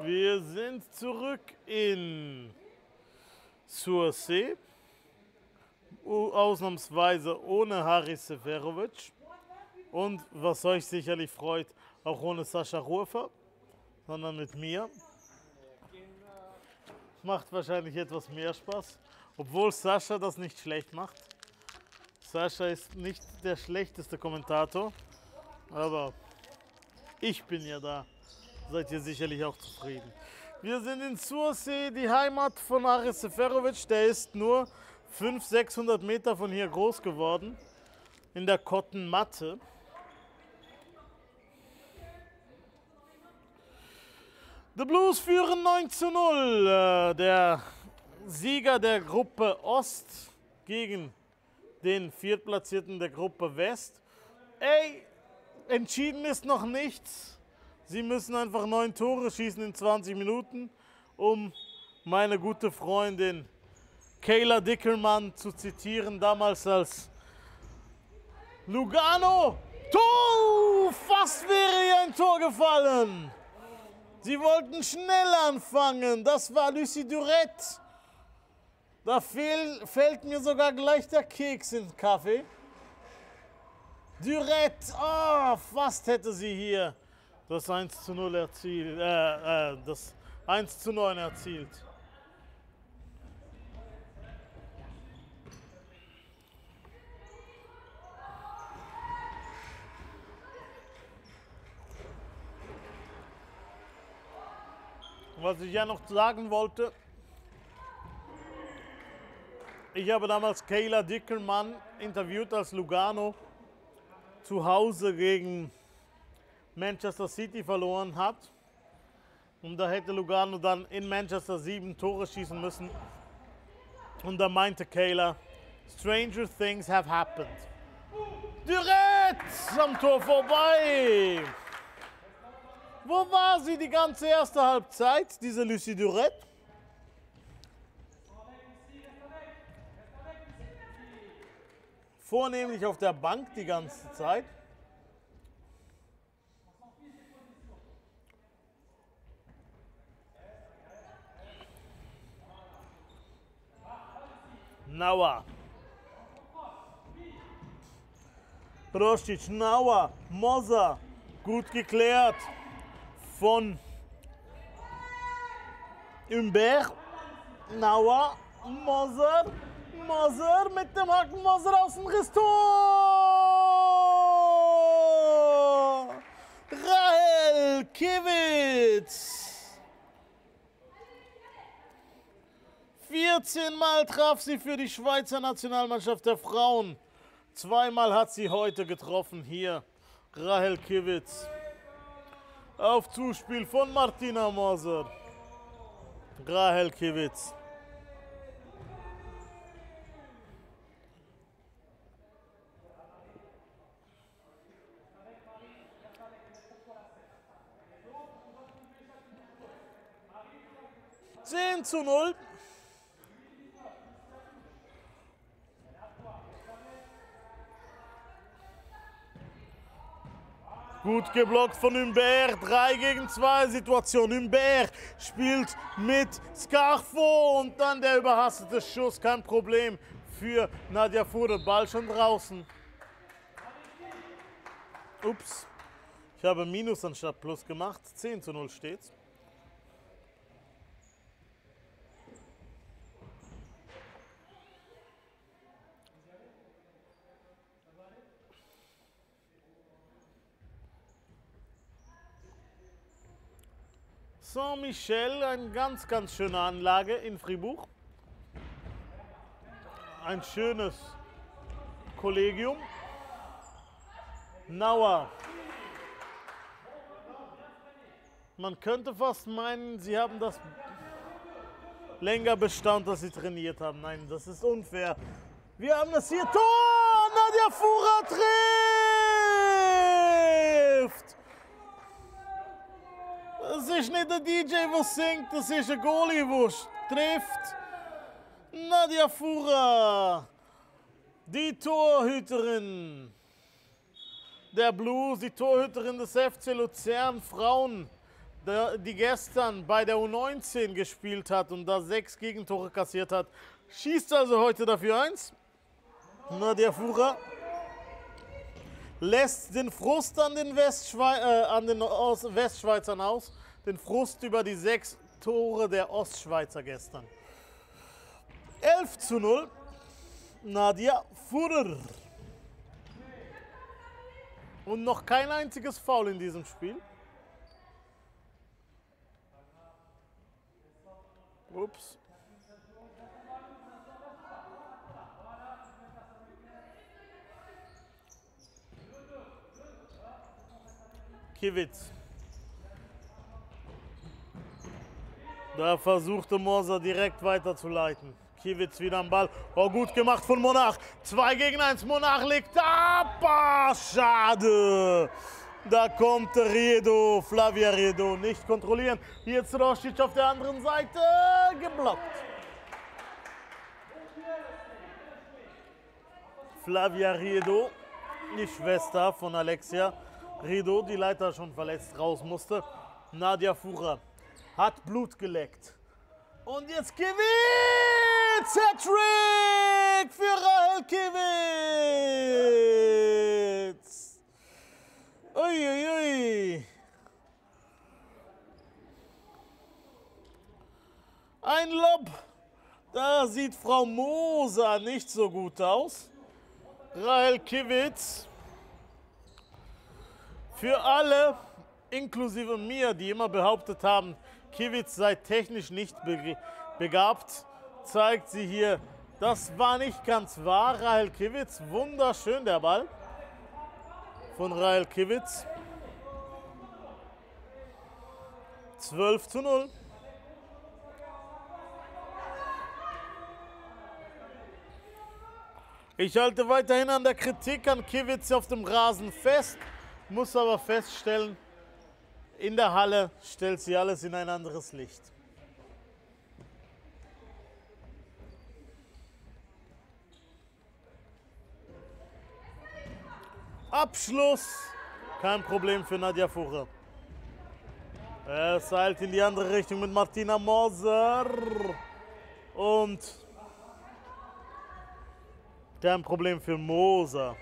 Wir sind zurück in Sursee. Ausnahmsweise ohne Haris Seferovic. Und was euch sicherlich freut, auch ohne Sascha Rufer, sondern mit mir. Macht wahrscheinlich etwas mehr Spaß, obwohl Sascha das nicht schlecht macht. Sascha ist nicht der schlechteste Kommentator, aber ich bin ja da. Seid ihr sicherlich auch zufrieden. Wir sind in Sursee, die Heimat von Aris Seferovic. Der ist nur 500, 600 Meter von hier groß geworden. In der Kottenmatte. The Blues führen 9 zu 0. Äh, der Sieger der Gruppe Ost gegen den Viertplatzierten der Gruppe West. Ey, entschieden ist noch nichts. Sie müssen einfach neun Tore schießen in 20 Minuten, um meine gute Freundin Kayla Dickermann zu zitieren, damals als Lugano. Tor! Fast wäre ihr ein Tor gefallen. Sie wollten schnell anfangen. Das war Lucie Durette. Da fehl, fällt mir sogar gleich der Keks in Kaffee. Durette, oh, fast hätte sie hier das 1 zu 0 erzielt, äh, äh, das 1 zu 9 erzielt. Was ich ja noch sagen wollte, ich habe damals Kayla Dickermann interviewt als Lugano zu Hause gegen Manchester City verloren hat. Und da hätte Lugano dann in Manchester sieben Tore schießen müssen. Und da meinte Kayla, Stranger things have happened. Direkt am Tor vorbei. Wo war sie die ganze erste Halbzeit, diese Lucie Durette? Vornehmlich auf der Bank die ganze Zeit. Nauer. Rostic, Nauer, Moser, gut geklärt von Humbert, Nauer, Moser, Moser mit dem Haken Moser aus dem Ristor. Rahel Kiewitz. 14 Mal traf sie für die Schweizer Nationalmannschaft der Frauen. Zweimal hat sie heute getroffen hier. Rahel Kiewitz. Auf Zuspiel von Martina Moser. Rahel Kiewitz. Zu null. Gut geblockt von Humbert. 3 gegen 2 Situation. Humbert spielt mit Scarfo und dann der überhastete Schuss. Kein Problem für Nadja Fuhre. Ball schon draußen. Ups. Ich habe Minus anstatt Plus gemacht. 10 zu 0 steht's. Saint-Michel, eine ganz, ganz schöne Anlage in Fribourg. Ein schönes Kollegium. Nauer. Man könnte fast meinen, sie haben das länger bestaunt, dass sie trainiert haben. Nein, das ist unfair. Wir haben das hier. Tor! Nadja Fuhrer trifft! Das ist nicht der DJ, der singt, das ist ein Goalie, der trifft. Nadia Fura, die Torhüterin der Blues, die Torhüterin des FC Luzern Frauen, die gestern bei der U19 gespielt hat und da sechs Gegentore kassiert hat, schießt also heute dafür eins. Nadia Fuhrer lässt den Frust an den, Westschwei äh, an den Westschweizern aus, den Frust über die sechs Tore der Ostschweizer gestern. 11 zu 0, Nadia Fuhrer. Und noch kein einziges Foul in diesem Spiel. Ups. Kiewitz. Da versuchte Moser direkt weiterzuleiten. Kiewitz wieder am Ball. Oh, gut gemacht von Monach. 2 gegen 1. Monach liegt ab. Ah, schade. Da kommt Riedo, Flavia Riedo. Nicht kontrollieren. Jetzt Rostic auf der anderen Seite. Geblockt. Flavia Riedo, die Schwester von Alexia Riedo, die leider schon verletzt raus musste. Nadia Fuhrer hat Blut geleckt. Und jetzt Kiewitz! Hattrick für Rahel Kiewitz! Uiuiui! Ein Lob. Da sieht Frau Moser nicht so gut aus. Rahel Kiewitz. Für alle, inklusive mir, die immer behauptet haben, Kiewitz sei technisch nicht begabt, zeigt sie hier, das war nicht ganz wahr. Rahel Kiewitz, wunderschön der Ball von Rahel Kiewitz. 12 zu 0. Ich halte weiterhin an der Kritik an Kiewitz auf dem Rasen fest, muss aber feststellen, in der Halle stellt sie alles in ein anderes Licht. Abschluss. Kein Problem für Nadja Fucher. Er seilt in die andere Richtung mit Martina Moser. Und kein Problem für Moser.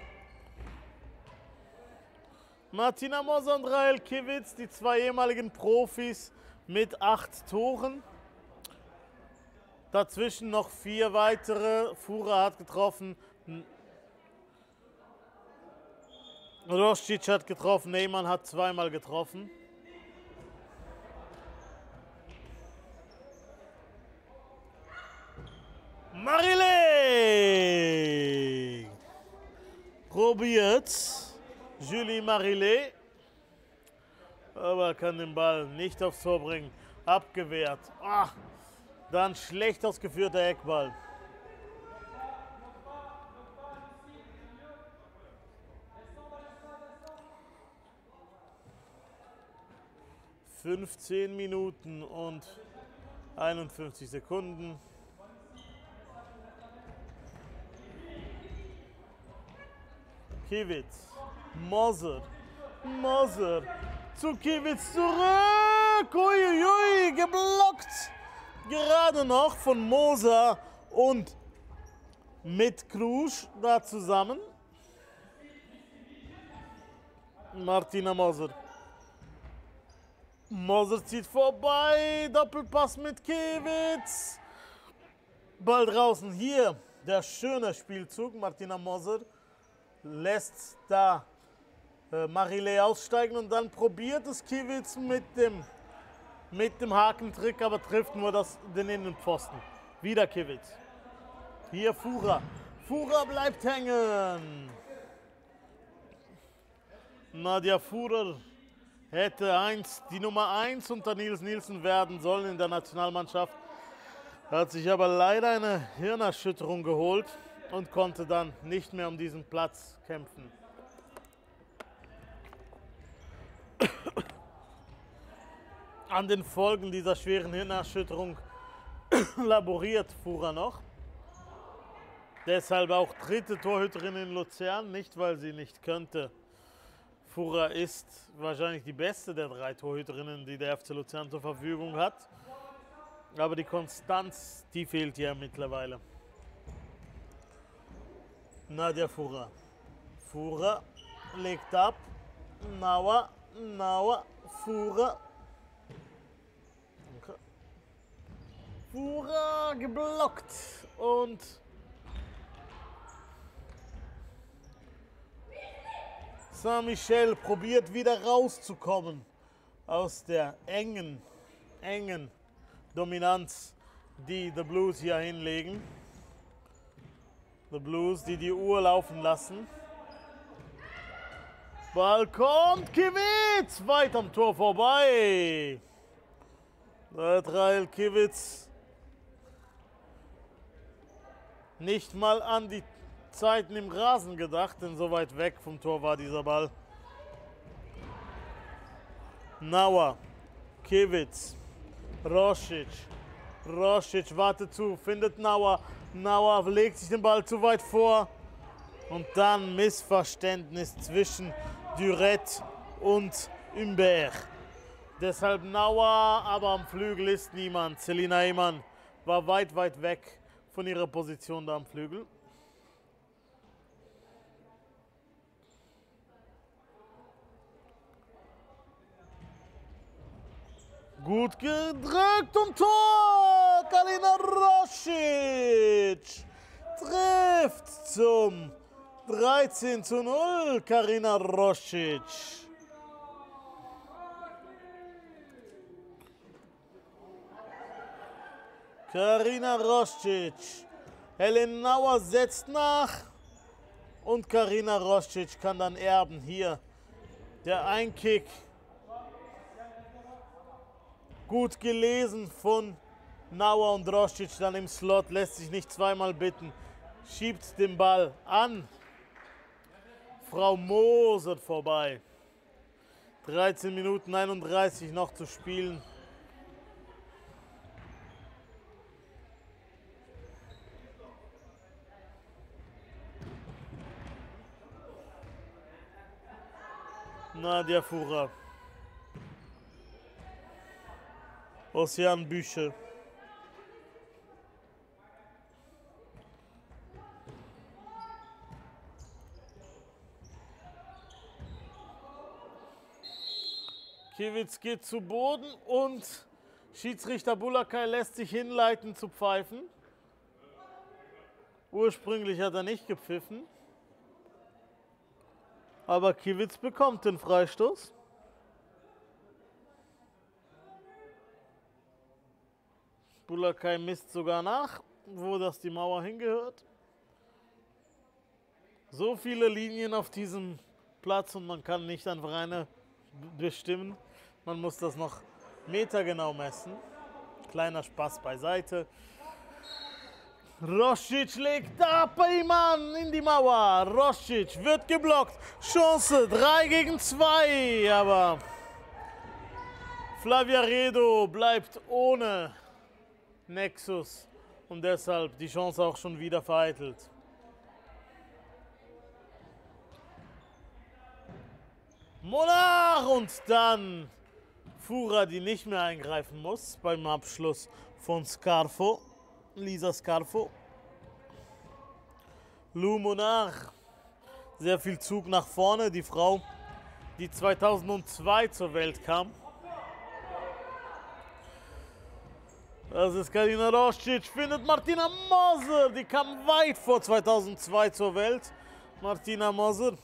Martina Moser und Rahel Kiewitz, die zwei ehemaligen Profis mit acht Toren. Dazwischen noch vier weitere. Fura hat getroffen. Roscic hat getroffen. Neyman hat zweimal getroffen. Marilé probiert. Julie Marillet. Aber kann den Ball nicht aufs Tor bringen. Abgewehrt. Ach, dann schlecht ausgeführter Eckball. Fünfzehn Minuten und 51 Sekunden. Kiewitz. Moser. Moser. Zu Kiewitz zurück. Uiuiui, geblockt. Gerade noch von Moser und mit Krusch da zusammen. Martina Moser. Moser zieht vorbei. Doppelpass mit Kiewitz. Ball draußen. Hier der schöne Spielzug. Martina Moser lässt da äh, Marilé aussteigen und dann probiert es Kiewitz mit dem, mit dem Hakentrick, aber trifft nur das, den Innenpfosten. Wieder Kiewitz. Hier Fura. Fura bleibt hängen. Nadja Fuhrer hätte einst die Nummer 1 unter Nils Nielsen werden sollen in der Nationalmannschaft. Hat sich aber leider eine Hirnerschütterung geholt und konnte dann nicht mehr um diesen Platz kämpfen. An den Folgen dieser schweren Hirnerschütterung laboriert Fura noch. Deshalb auch dritte Torhüterin in Luzern, nicht weil sie nicht könnte. Fura ist wahrscheinlich die beste der drei Torhüterinnen, die der FC Luzern zur Verfügung hat. Aber die Konstanz, die fehlt ja mittlerweile. Nadja Fura. Fura legt ab. Nauer, Nauer, Fura. Okay. Fura geblockt und Saint-Michel probiert wieder rauszukommen aus der engen, engen Dominanz, die The Blues hier hinlegen. The Blues, die die Uhr laufen lassen. Ball kommt, Kiewitz, weit am Tor vorbei. Da hat Rael Kiewitz nicht mal an die Zeiten im Rasen gedacht, denn so weit weg vom Tor war dieser Ball. Nauer, Kiewitz, Rosic. Rosic wartet zu, findet Nauer. Nauer legt sich den Ball zu weit vor. Und dann Missverständnis zwischen Duret und Umberg. Deshalb Nauer, aber am Flügel ist niemand. Selina Eman war weit, weit weg von ihrer Position da am Flügel. Gut gedrückt und Tor! Kalina Rosic trifft zum 13 zu 0. Karina Rosic. Karina Rosic. Helen Nauer setzt nach. Und Karina Rosic kann dann erben. Hier der Einkick Gut gelesen von Nauer und Rostic dann im Slot, lässt sich nicht zweimal bitten, schiebt den Ball an. Frau Moser vorbei. 13 Minuten 31 noch zu spielen. Nadia Fura. Ocean Bücher. Kiewitz geht zu Boden und Schiedsrichter Bulakai lässt sich hinleiten zu pfeifen. Ursprünglich hat er nicht gepfiffen. Aber Kiewitz bekommt den Freistoß. Bulakai misst sogar nach, wo das die Mauer hingehört. So viele Linien auf diesem Platz und man kann nicht einfach eine bestimmen. Man muss das noch metergenau messen. Kleiner Spaß beiseite. Rosic legt ab, Iman in die Mauer. Rosic wird geblockt. Chance 3 gegen 2, aber Flavia Redo bleibt ohne Nexus und deshalb die Chance auch schon wieder vereitelt. Monarch und dann Fura, die nicht mehr eingreifen muss beim Abschluss von Scarfo, Lisa Scarfo. Lou Monarch, sehr viel Zug nach vorne, die Frau, die 2002 zur Welt kam. Das ist Karina Roscic, findet Martina Moser. Die kam weit vor 2002 zur Welt. Martina Moser.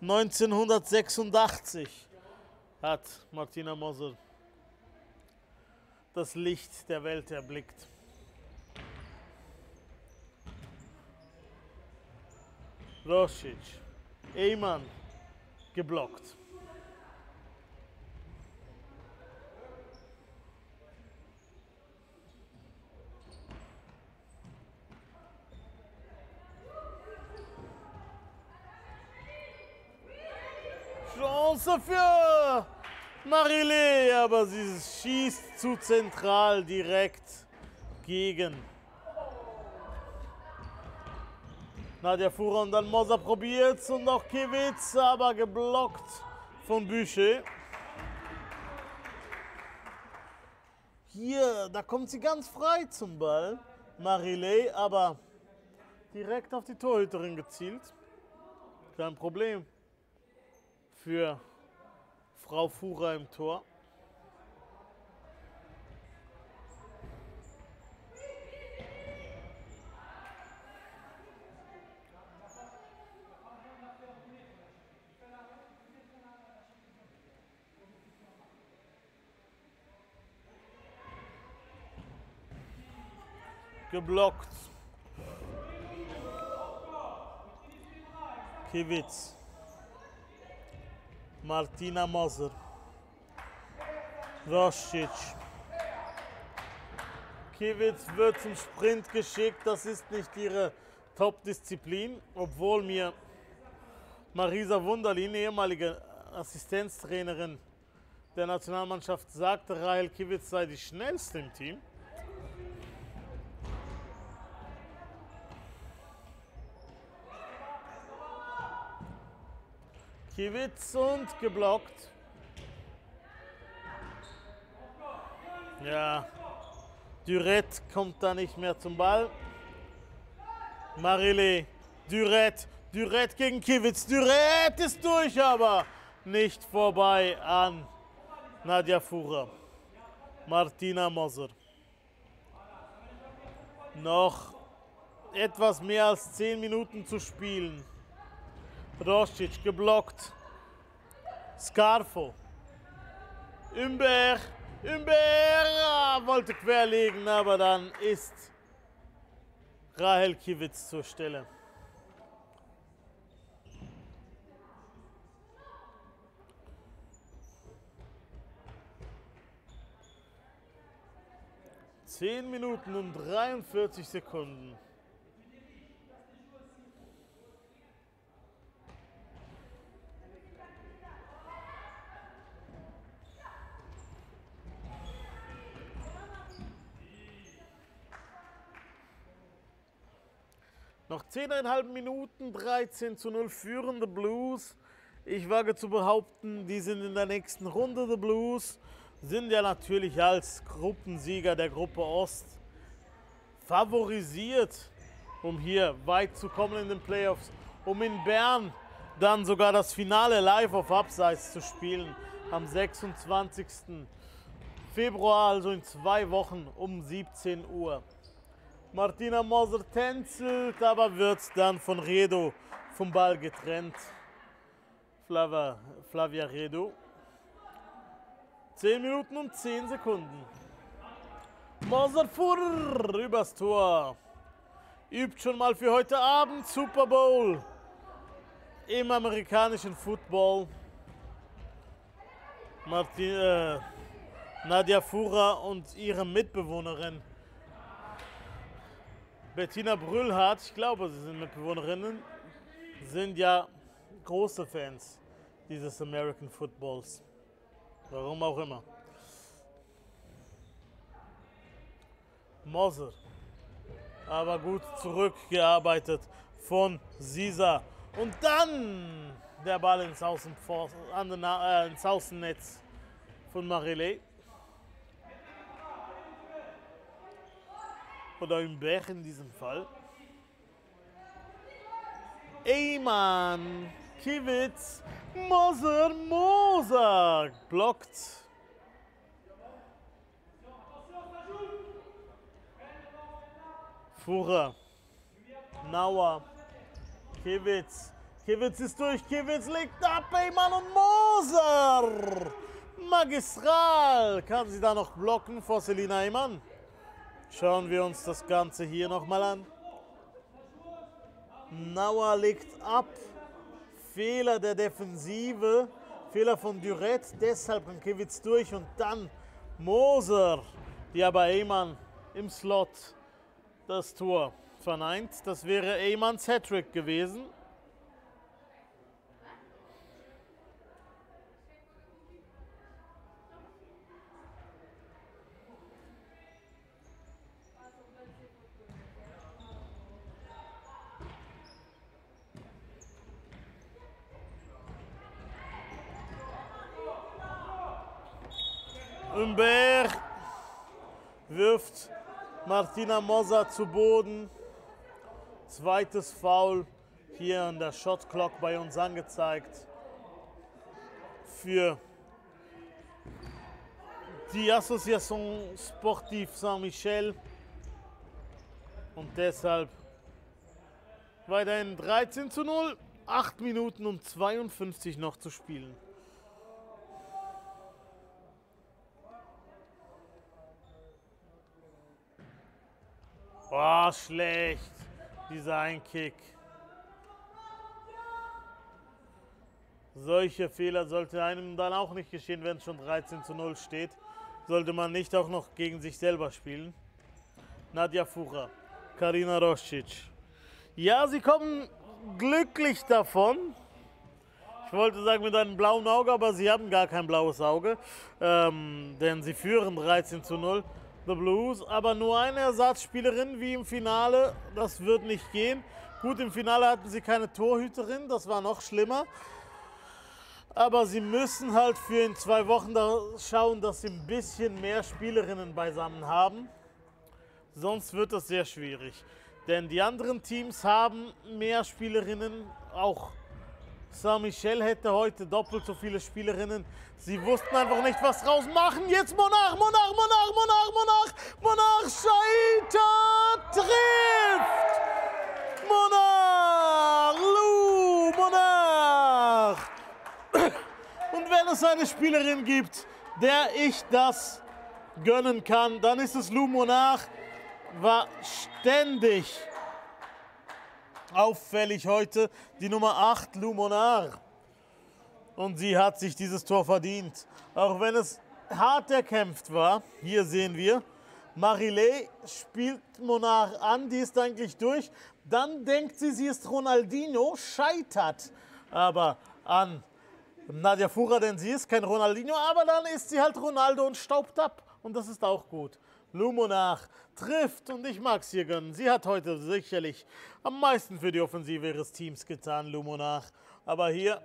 1986 hat Martina Moser das Licht der Welt erblickt. Rosic, Eyman geblockt. Chance für Marilé, aber sie schießt zu zentral direkt gegen Nadja Fuhrer und dann Moser probiert's und noch Kiewitz, aber geblockt von Büsche. Hier, da kommt sie ganz frei zum Ball. Marilei, aber direkt auf die Torhüterin gezielt. Kein Problem für Frau Fuhrer im Tor. geblockt. Kiewitz. Martina Moser. Roscic. Kiewitz wird zum Sprint geschickt. Das ist nicht ihre Top-Disziplin, obwohl mir Marisa Wunderlin, ehemalige Assistenztrainerin der Nationalmannschaft, sagte, Rahel Kiewitz sei die schnellste im Team. Kiewitz und geblockt. Ja, Duret kommt da nicht mehr zum Ball. Marile, Duret, Duret gegen Kiewitz. Duret ist durch, aber nicht vorbei an Nadja Fuhrer. Martina Moser. Noch etwas mehr als 10 Minuten zu spielen. Rostic geblockt. Scarfo. Umber. Umber wollte querlegen, aber dann ist Rahel Kiewitz zur Stelle. Zehn Minuten und 43 Sekunden. Noch 10,5 Minuten, 13 zu 0 führende Blues. Ich wage zu behaupten, die sind in der nächsten Runde. The Blues sind ja natürlich als Gruppensieger der Gruppe Ost favorisiert, um hier weit zu kommen in den Playoffs, um in Bern dann sogar das Finale live auf Abseits zu spielen am 26. Februar, also in zwei Wochen um 17 Uhr. Martina Moser tänzelt, aber wird dann von Redo vom Ball getrennt. Flava, Flavia Redo. 10 Minuten und 10 Sekunden. Moser fuhr übers Tor. Übt schon mal für heute Abend Super Bowl im amerikanischen Football. Martin, äh, Nadia Fura und ihre Mitbewohnerin Bettina Brüllhardt, ich glaube, sie sind Mitbewohnerinnen, sind ja große Fans dieses American Footballs. Warum auch immer. Moser. Aber gut zurückgearbeitet von Sisa. Und dann der Ball ins, Außen, äh, ins Außennetz von Marilei. Oder im Berg in diesem Fall. Eyman, Kiewitz, Moser, Moser blockt. Fuhrer, Nauer, Kiewitz. Kiewitz ist durch, Kiewitz legt ab, Eyman und Moser. Magistral. Kann sie da noch blocken vor Selina Eyman? Schauen wir uns das Ganze hier nochmal an. Nauer legt ab. Fehler der Defensive. Fehler von Duret. Deshalb kann Kiewitz durch und dann Moser, die aber Eymann im Slot das Tor verneint. Das wäre Eymanns Hattrick gewesen. Humbert wirft Martina Mossa zu Boden. Zweites Foul hier an der Shot Clock bei uns angezeigt. Für die Association Sportive Saint-Michel. Und deshalb weiterhin 13 zu 0. 8 Minuten und 52 noch zu spielen. Oh, schlecht. Dieser Einkick. Solche Fehler sollte einem dann auch nicht geschehen, wenn es schon 13 zu 0 steht. Sollte man nicht auch noch gegen sich selber spielen. Nadja Fucher, Karina Rosic. Ja, sie kommen glücklich davon. Ich wollte sagen mit einem blauen Auge, aber sie haben gar kein blaues Auge. Ähm, denn sie führen 13 zu 0. The Blues, aber nur eine Ersatzspielerin wie im Finale. Das wird nicht gehen. Gut, im Finale hatten sie keine Torhüterin, das war noch schlimmer. Aber sie müssen halt für in zwei Wochen da schauen, dass sie ein bisschen mehr Spielerinnen beisammen haben. Sonst wird das sehr schwierig. Denn die anderen Teams haben mehr Spielerinnen. Auch Saint-Michel hätte heute doppelt so viele Spielerinnen. Sie wussten einfach nicht, was draus machen. Jetzt Monarch, Monarch, Monarch, Monarch, Monarch, Monarch scheitert, trifft! Monarch, Lou, Monarch! Und wenn es eine Spielerin gibt, der ich das gönnen kann, dann ist es Lou Monarch. War ständig auffällig heute die Nummer 8, Lou Monarch. Und sie hat sich dieses Tor verdient. Auch wenn es hart erkämpft war. Hier sehen wir, Marilé spielt Monarch an, die ist eigentlich durch. Dann denkt sie, sie ist Ronaldinho, scheitert aber an Nadja Fuhrer, denn sie ist kein Ronaldinho, aber dann ist sie halt Ronaldo und staubt ab. Und das ist auch gut. Lumonach trifft und ich mag es hier gönnen. Sie hat heute sicherlich am meisten für die Offensive ihres Teams getan, Lumonach. Aber hier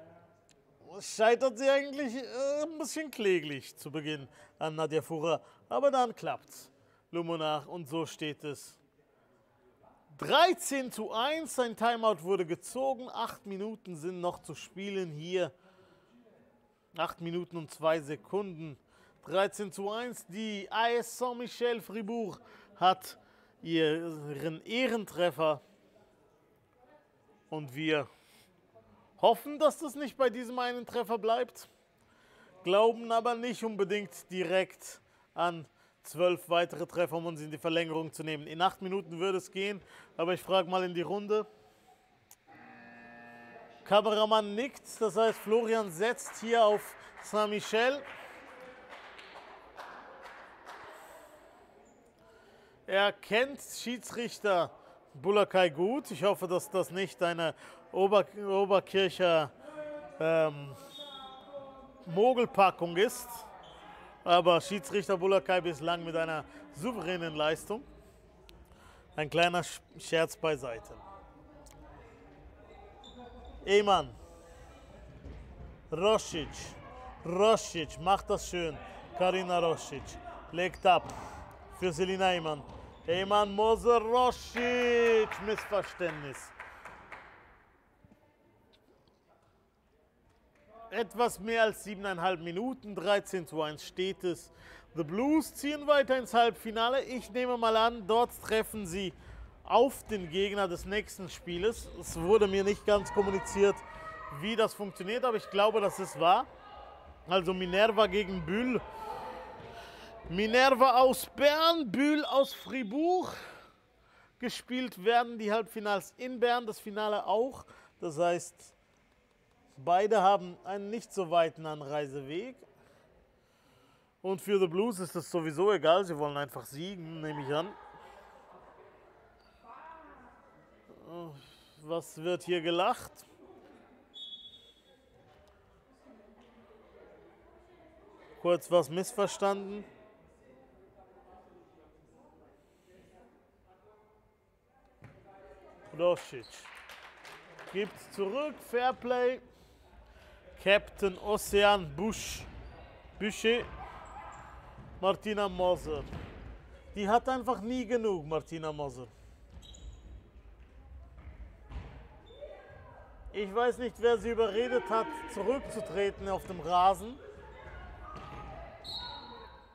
scheitert sie eigentlich äh, ein bisschen kläglich zu Beginn an Nadja Fuhrer. Aber dann klappt's. Lumonach und so steht es 13 zu 1, sein Timeout wurde gezogen, acht Minuten sind noch zu spielen hier. Acht Minuten und zwei Sekunden. 13 zu 1. Die AS Saint-Michel Fribourg hat ihren Ehrentreffer. Und wir hoffen, dass das nicht bei diesem einen Treffer bleibt. Glauben aber nicht unbedingt direkt an zwölf weitere Treffer, um uns in die Verlängerung zu nehmen. In acht Minuten würde es gehen, aber ich frage mal in die Runde. Kameramann nickt, das heißt Florian setzt hier auf Saint-Michel. Er kennt Schiedsrichter Bulakai gut. Ich hoffe, dass das nicht eine Ober Oberkircher ähm, Mogelpackung ist. Aber Schiedsrichter Bulakai bislang mit einer souveränen Leistung. Ein kleiner Scherz beiseite. Eman. Rosic. Rosic macht das schön. Karina Rosic legt ab für Selina Eyman. Eyman Moser Rosic. Missverständnis. Etwas mehr als siebeneinhalb Minuten, 13 zu 1 steht es. The Blues ziehen weiter ins Halbfinale. Ich nehme mal an, dort treffen sie auf den Gegner des nächsten Spieles. Es wurde mir nicht ganz kommuniziert, wie das funktioniert, aber ich glaube, dass es war. Also Minerva gegen Bühl. Minerva aus Bern, Bühl aus Fribourg. Gespielt werden die Halbfinals in Bern, das Finale auch. Das heißt, beide haben einen nicht so weiten Anreiseweg. Und für The Blues ist das sowieso egal, sie wollen einfach siegen, nehme ich an. Was wird hier gelacht? Kurz was missverstanden. Rosic gibt zurück, Fairplay. Captain Ocean Bush, Büsche Martina Moser. Die hat einfach nie genug, Martina Moser. Ich weiß nicht, wer sie überredet hat, zurückzutreten auf dem Rasen.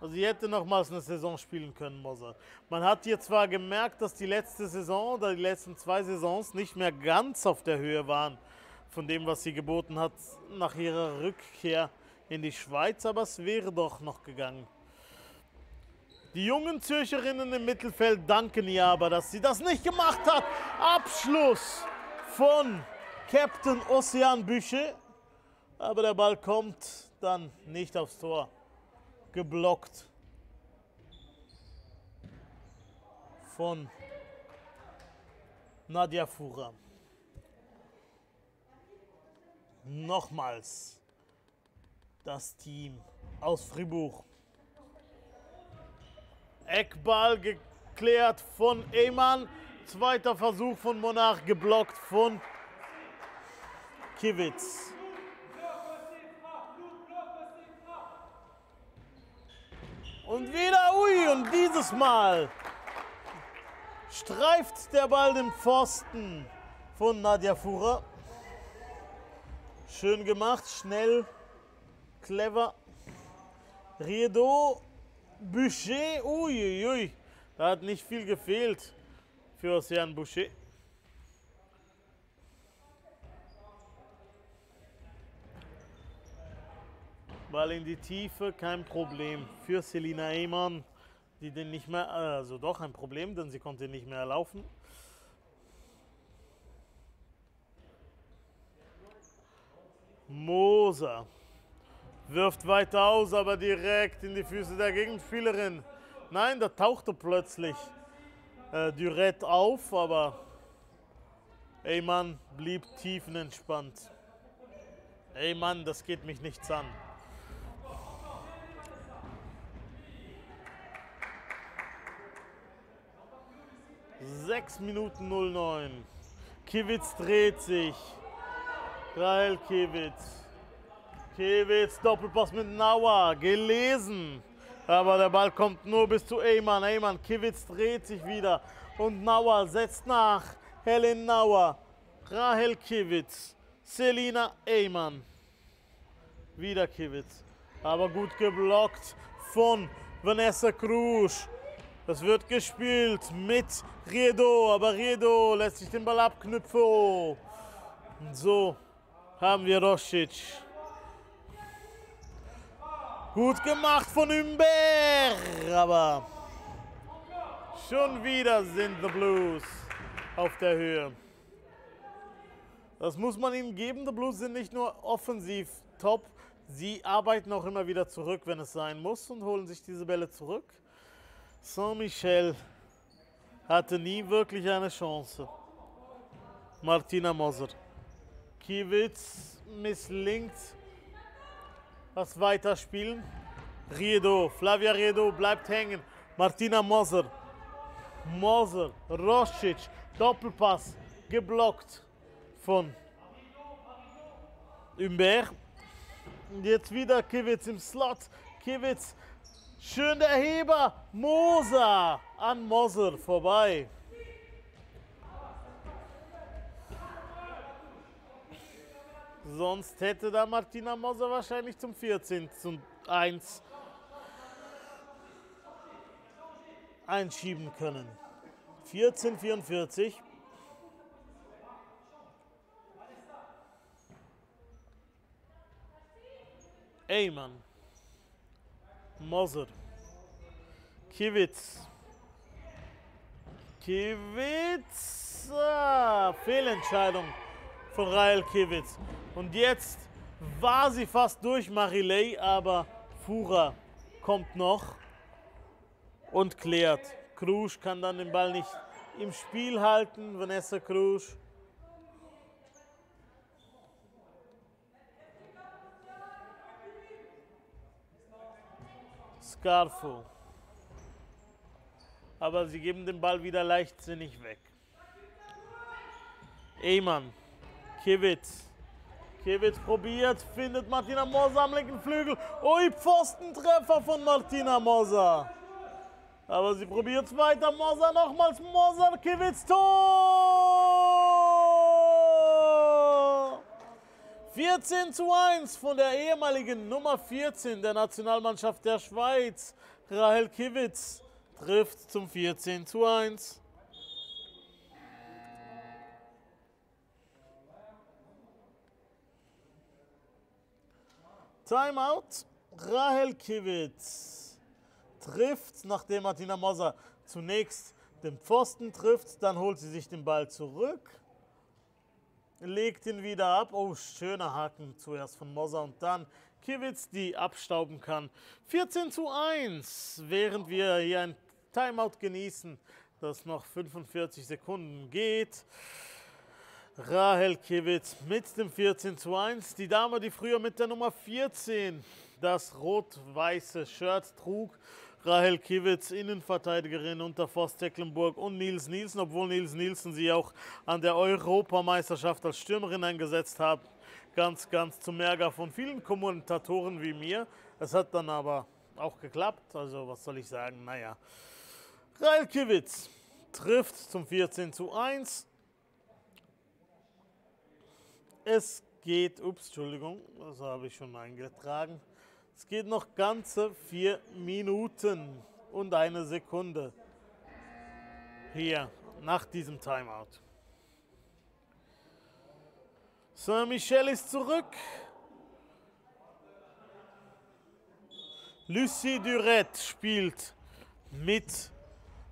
Also sie hätte nochmals eine Saison spielen können, Moser. Man hat hier zwar gemerkt, dass die letzte Saison oder die letzten zwei Saisons nicht mehr ganz auf der Höhe waren von dem, was sie geboten hat nach ihrer Rückkehr in die Schweiz, aber es wäre doch noch gegangen. Die jungen Zürcherinnen im Mittelfeld danken ihr aber, dass sie das nicht gemacht hat. Abschluss von Captain Ocean Büche. Aber der Ball kommt dann nicht aufs Tor. Geblockt von Nadia Fura. Nochmals das Team aus Fribourg. Eckball geklärt von Eman. Zweiter Versuch von Monarch geblockt von Kiewitz. Und wieder, ui, und dieses Mal streift der Ball den Pfosten von Nadja Fuhrer. Schön gemacht, schnell, clever. Riedo, Boucher, uiuiui, ui. da hat nicht viel gefehlt für Ocean Boucher. Ball in die Tiefe, kein Problem für Selina Ehmann, die den nicht mehr, also doch ein Problem, denn sie konnte nicht mehr laufen. Moser wirft weiter aus, aber direkt in die Füße der Gegenspielerin. Nein, da tauchte plötzlich äh, Duret auf, aber Eyman blieb tiefenentspannt. Ey Mann, das geht mich nichts an. Sechs Minuten 09. Kiewitz dreht sich. Rahel Kiewitz. Kiewitz, Doppelpass mit Nauer, gelesen. Aber der Ball kommt nur bis zu Eyman. Eyman, Kiewitz dreht sich wieder. Und Nauer setzt nach. Helen Nauer, Rahel Kiewitz, Selina Eyman. Wieder Kiewitz. Aber gut geblockt von Vanessa Cruz. Es wird gespielt mit Riedo, aber Riedo lässt sich den Ball abknüpfen. Und so haben wir Rosic. Gut gemacht von Umber, aber schon wieder sind die Blues auf der Höhe. Das muss man ihnen geben. Die Blues sind nicht nur offensiv top, sie arbeiten auch immer wieder zurück, wenn es sein muss und holen sich diese Bälle zurück. Saint-Michel hatte nie wirklich eine Chance. Martina Moser. Kiewitz misslingt das Weiterspielen. Riedo, Flavia Riedo bleibt hängen. Martina Moser. Moser, Rosic, Doppelpass, geblockt von Humbert. Jetzt wieder Kiewitz im Slot. Kiewitz Schön der Heber. Moser an Moser vorbei. Sonst hätte da Martina Moser wahrscheinlich zum 14 zu 1 einschieben können. 14:44. Eyman. Moser. Kiewitz. Kiewitz. Ah, Fehlentscheidung von Rael Kiewitz. Und jetzt war sie fast durch Marilei, aber Fura kommt noch und klärt. Krusch kann dann den Ball nicht im Spiel halten. Vanessa Krusch. Scarfo. Aber sie geben den Ball wieder leichtsinnig weg. Eyman. Kiewitz. Kiewicz probiert, findet Martina Moser am linken Flügel. Ui, Pfostentreffer von Martina Moser. Aber sie probiert es weiter. Moser nochmals. Moser, Kiewicz, Tor! 14 zu 1 von der ehemaligen Nummer 14 der Nationalmannschaft der Schweiz. Rahel Kiewicz trifft zum 14 zu 1. Timeout. Rahel Kiewitz trifft, nachdem Martina Moser zunächst den Pfosten trifft, dann holt sie sich den Ball zurück, legt ihn wieder ab. Oh, schöner Haken zuerst von Moser und dann Kiewitz, die abstauben kann. 14 zu 1, während wir hier ein Timeout genießen, das noch 45 Sekunden geht. Rahel Kiewitz mit dem 14 zu 1. Die Dame, die früher mit der Nummer 14 das rot-weiße Shirt trug. Rahel Kiewitz, Innenverteidigerin unter Forst Tecklenburg und Nils Nielsen, obwohl Nils Nielsen sie auch an der Europameisterschaft als Stürmerin eingesetzt hat. Ganz, ganz zum Ärger von vielen Kommentatoren wie mir. Es hat dann aber auch geklappt, also was soll ich sagen, naja. Rahel Kiewitz trifft zum 14 zu 1 es geht, ups, Entschuldigung, das habe ich schon eingetragen. Es geht noch ganze vier Minuten und eine Sekunde hier nach diesem Timeout. Saint-Michel ist zurück. Lucie Duret spielt mit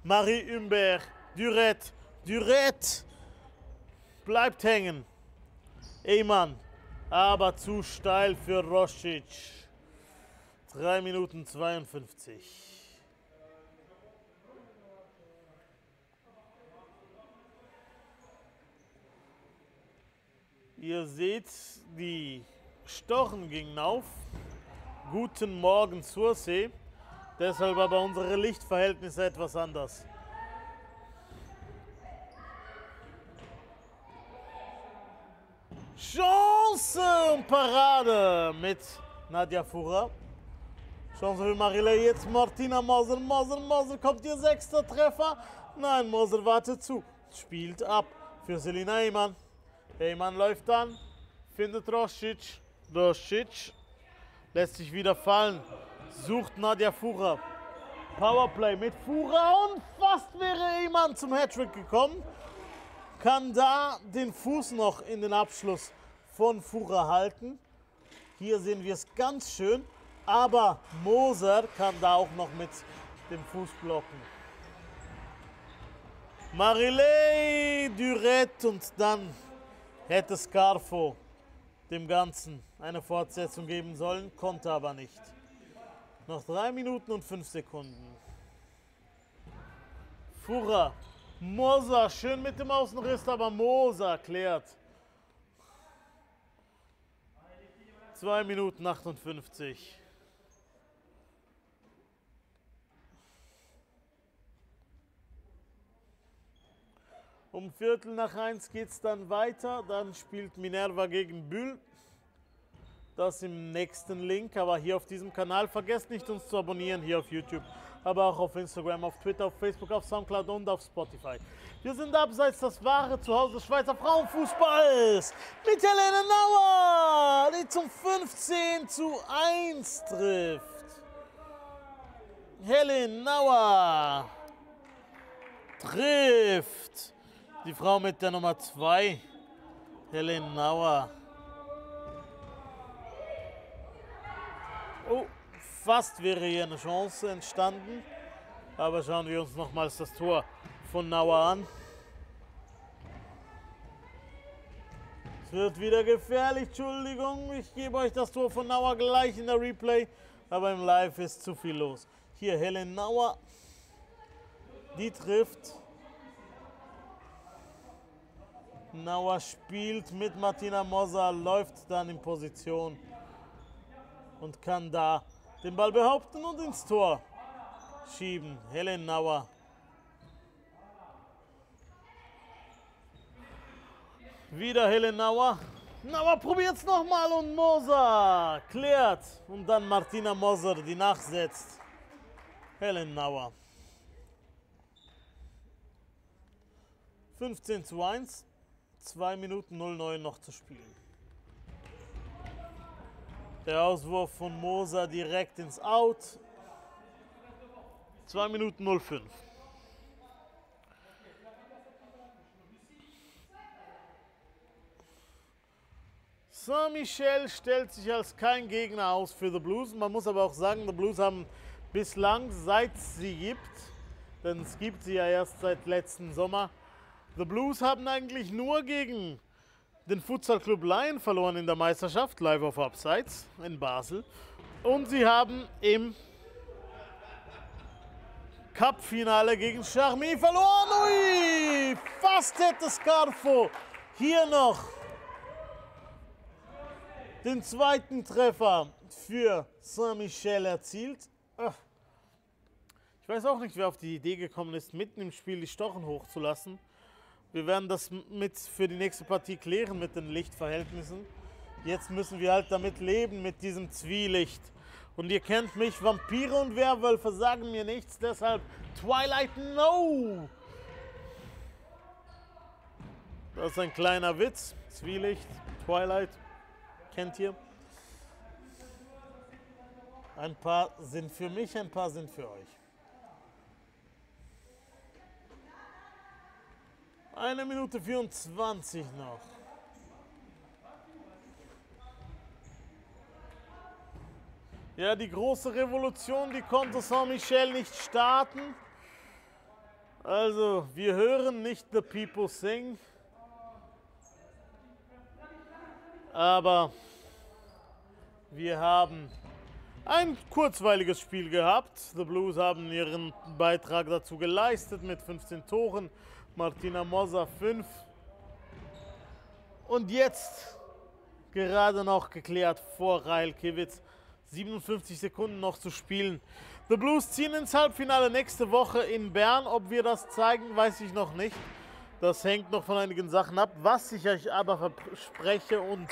Marie Humbert. Duret, Duret bleibt hängen. Eyman, aber zu steil für Rosic. 3 Minuten 52. Ihr seht, die Stochen gingen auf. Guten Morgen zur See. Deshalb aber unsere Lichtverhältnisse etwas anders. Chance und Parade mit Nadja Fura. Chance für Marilei jetzt Martina Moser. Moser, Moser kommt ihr sechster Treffer. Nein, Moser wartet zu. Spielt ab für Selina Eyman. Eyman läuft an, findet Rosic. Rosic lässt sich wieder fallen. Sucht Nadja Fura. Powerplay mit Fura und fast wäre Eyman zum Hattrick gekommen kann da den Fuß noch in den Abschluss von Fura halten. Hier sehen wir es ganz schön, aber Moser kann da auch noch mit dem Fuß blocken. Marilei Duret und dann hätte Scarfo dem Ganzen eine Fortsetzung geben sollen, konnte aber nicht. Noch drei Minuten und fünf Sekunden. Fura Moser, schön mit dem Außenriss, aber Moser klärt. 2 Minuten 58. Um Viertel nach eins geht es dann weiter. Dann spielt Minerva gegen Bühl. Das im nächsten Link, aber hier auf diesem Kanal. Vergesst nicht, uns zu abonnieren hier auf YouTube aber auch auf Instagram, auf Twitter, auf Facebook, auf Soundcloud und auf Spotify. Wir sind abseits das wahre Zuhause des Schweizer Frauenfußballs mit Helene Nauer, die zum 15 zu 1 trifft. Helene Nauer trifft die Frau mit der Nummer 2, Helene Nauer. Oh, Fast wäre hier eine Chance entstanden. Aber schauen wir uns nochmals das Tor von Nauer an. Es wird wieder gefährlich, Entschuldigung. Ich gebe euch das Tor von Nauer gleich in der Replay. Aber im Live ist zu viel los. Hier Helen Nauer. Die trifft. Nauer spielt mit Martina Moser, läuft dann in Position und kann da den Ball behaupten und ins Tor schieben. Helen Nauer. Wieder Helen Nauer. Aber probiert's nochmal und Moser klärt. Und dann Martina Moser, die nachsetzt. Helen Nauer. 15 zu 1. 2 Minuten 09 noch zu spielen. Der Auswurf von Moser direkt ins Out. 2 Minuten 05. Saint-Michel stellt sich als kein Gegner aus für The Blues. Man muss aber auch sagen, The Blues haben bislang, seit sie gibt, denn es gibt sie ja erst seit letzten Sommer, The Blues haben eigentlich nur gegen den Futsal Club Lion verloren in der Meisterschaft, live auf Upsides in Basel. Und sie haben im Cup-Finale gegen Charmy verloren. Ui, fast hätte Scarfo hier noch den zweiten Treffer für Saint-Michel erzielt. Ich weiß auch nicht, wer auf die Idee gekommen ist, mitten im Spiel die Stochen hochzulassen. Wir werden das mit für die nächste Partie klären mit den Lichtverhältnissen. Jetzt müssen wir halt damit leben, mit diesem Zwielicht. Und ihr kennt mich, Vampire und Werwölfe sagen mir nichts, deshalb Twilight No! Das ist ein kleiner Witz. Zwielicht, Twilight. Kennt ihr? Ein paar sind für mich, ein paar sind für euch. Eine Minute 24 noch. Ja, die große Revolution, die konnte Saint-Michel nicht starten. Also, wir hören nicht The People Sing. Aber wir haben ein kurzweiliges Spiel gehabt. The Blues haben ihren Beitrag dazu geleistet mit 15 Toren. Martina Moser 5. Und jetzt gerade noch geklärt vor Rail Kiewitz. 57 Sekunden noch zu spielen. The Blues ziehen ins Halbfinale nächste Woche in Bern. Ob wir das zeigen, weiß ich noch nicht. Das hängt noch von einigen Sachen ab. Was ich euch aber verspreche und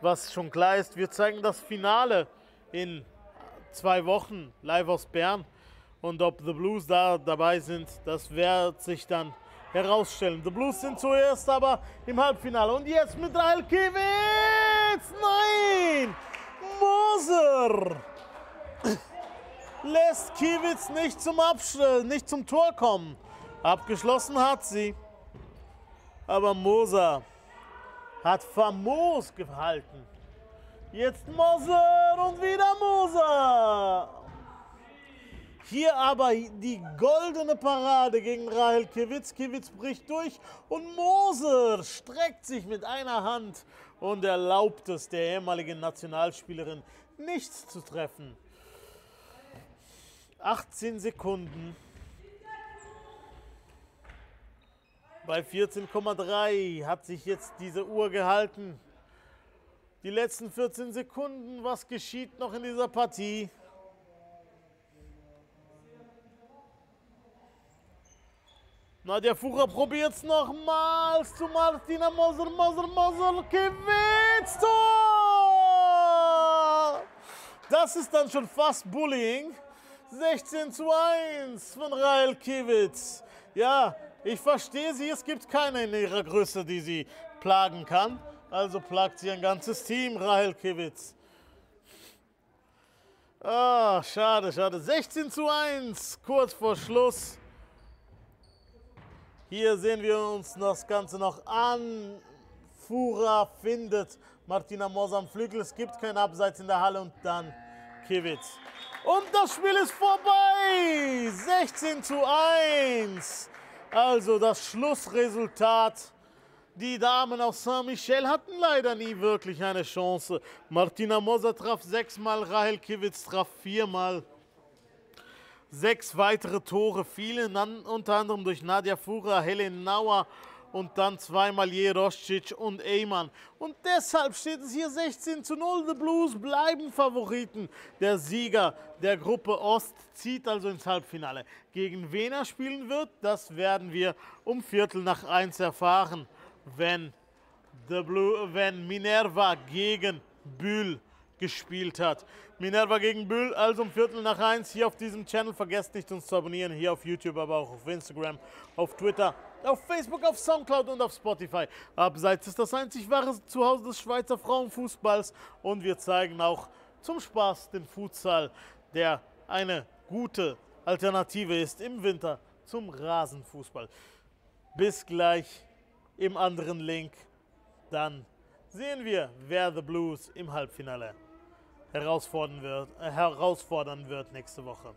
was schon klar ist, wir zeigen das Finale in zwei Wochen live aus Bern. Und ob The Blues da dabei sind, das wird sich dann herausstellen. The Blues sind zuerst aber im Halbfinale. Und jetzt mit Rahel Kiewitz. Nein! Moser lässt Kiewitz nicht zum nicht zum Tor kommen. Abgeschlossen hat sie. Aber Moser hat famos gehalten. Jetzt Moser und wieder Moser. Hier aber die goldene Parade gegen Rahel Kiewitz. Kiewitz bricht durch und Moser streckt sich mit einer Hand und erlaubt es der ehemaligen Nationalspielerin nichts zu treffen. 18 Sekunden. Bei 14,3 hat sich jetzt diese Uhr gehalten. Die letzten 14 Sekunden, was geschieht noch in dieser Partie? Nadja Fucher probiert es nochmals zu Martina Moser, Moser, Moser, gewinnt Tor! Das ist dann schon fast Bullying. 16 zu 1 von Rael Kiewitz. Ja, ich verstehe sie, es gibt keine in ihrer Größe, die sie plagen kann. Also plagt sie ein ganzes Team, Rahel Kiewitz. Ah, schade, schade. 16 zu 1, kurz vor Schluss. Hier sehen wir uns das Ganze noch an. Fura findet Martina Moser am Flügel. Es gibt kein Abseits in der Halle und dann Kiewitz. Und das Spiel ist vorbei. 16 zu 1. Also das Schlussresultat. Die Damen aus Saint-Michel hatten leider nie wirklich eine Chance. Martina Moser traf sechsmal, Rahel Kiewitz traf viermal. Sechs weitere Tore fielen, unter anderem durch Nadja Fura, Helen Nauer und dann zweimal Jeroscic und Eyman. Und deshalb steht es hier 16 zu 0. The Blues bleiben Favoriten. Der Sieger der Gruppe Ost zieht also ins Halbfinale. Gegen wen er spielen wird, das werden wir um Viertel nach eins erfahren, wenn The Blue, wenn Minerva gegen Bühl gespielt hat. Minerva gegen Bühl, also um Viertel nach eins hier auf diesem Channel. Vergesst nicht, uns zu abonnieren, hier auf YouTube, aber auch auf Instagram, auf Twitter, auf Facebook, auf Soundcloud und auf Spotify. Abseits ist das einzig wahre Zuhause des Schweizer Frauenfußballs und wir zeigen auch zum Spaß den Futsal, der eine gute Alternative ist im Winter zum Rasenfußball. Bis gleich im anderen Link. Dann sehen wir, wer The Blues im Halbfinale herausfordern wird, äh, herausfordern wird nächste Woche.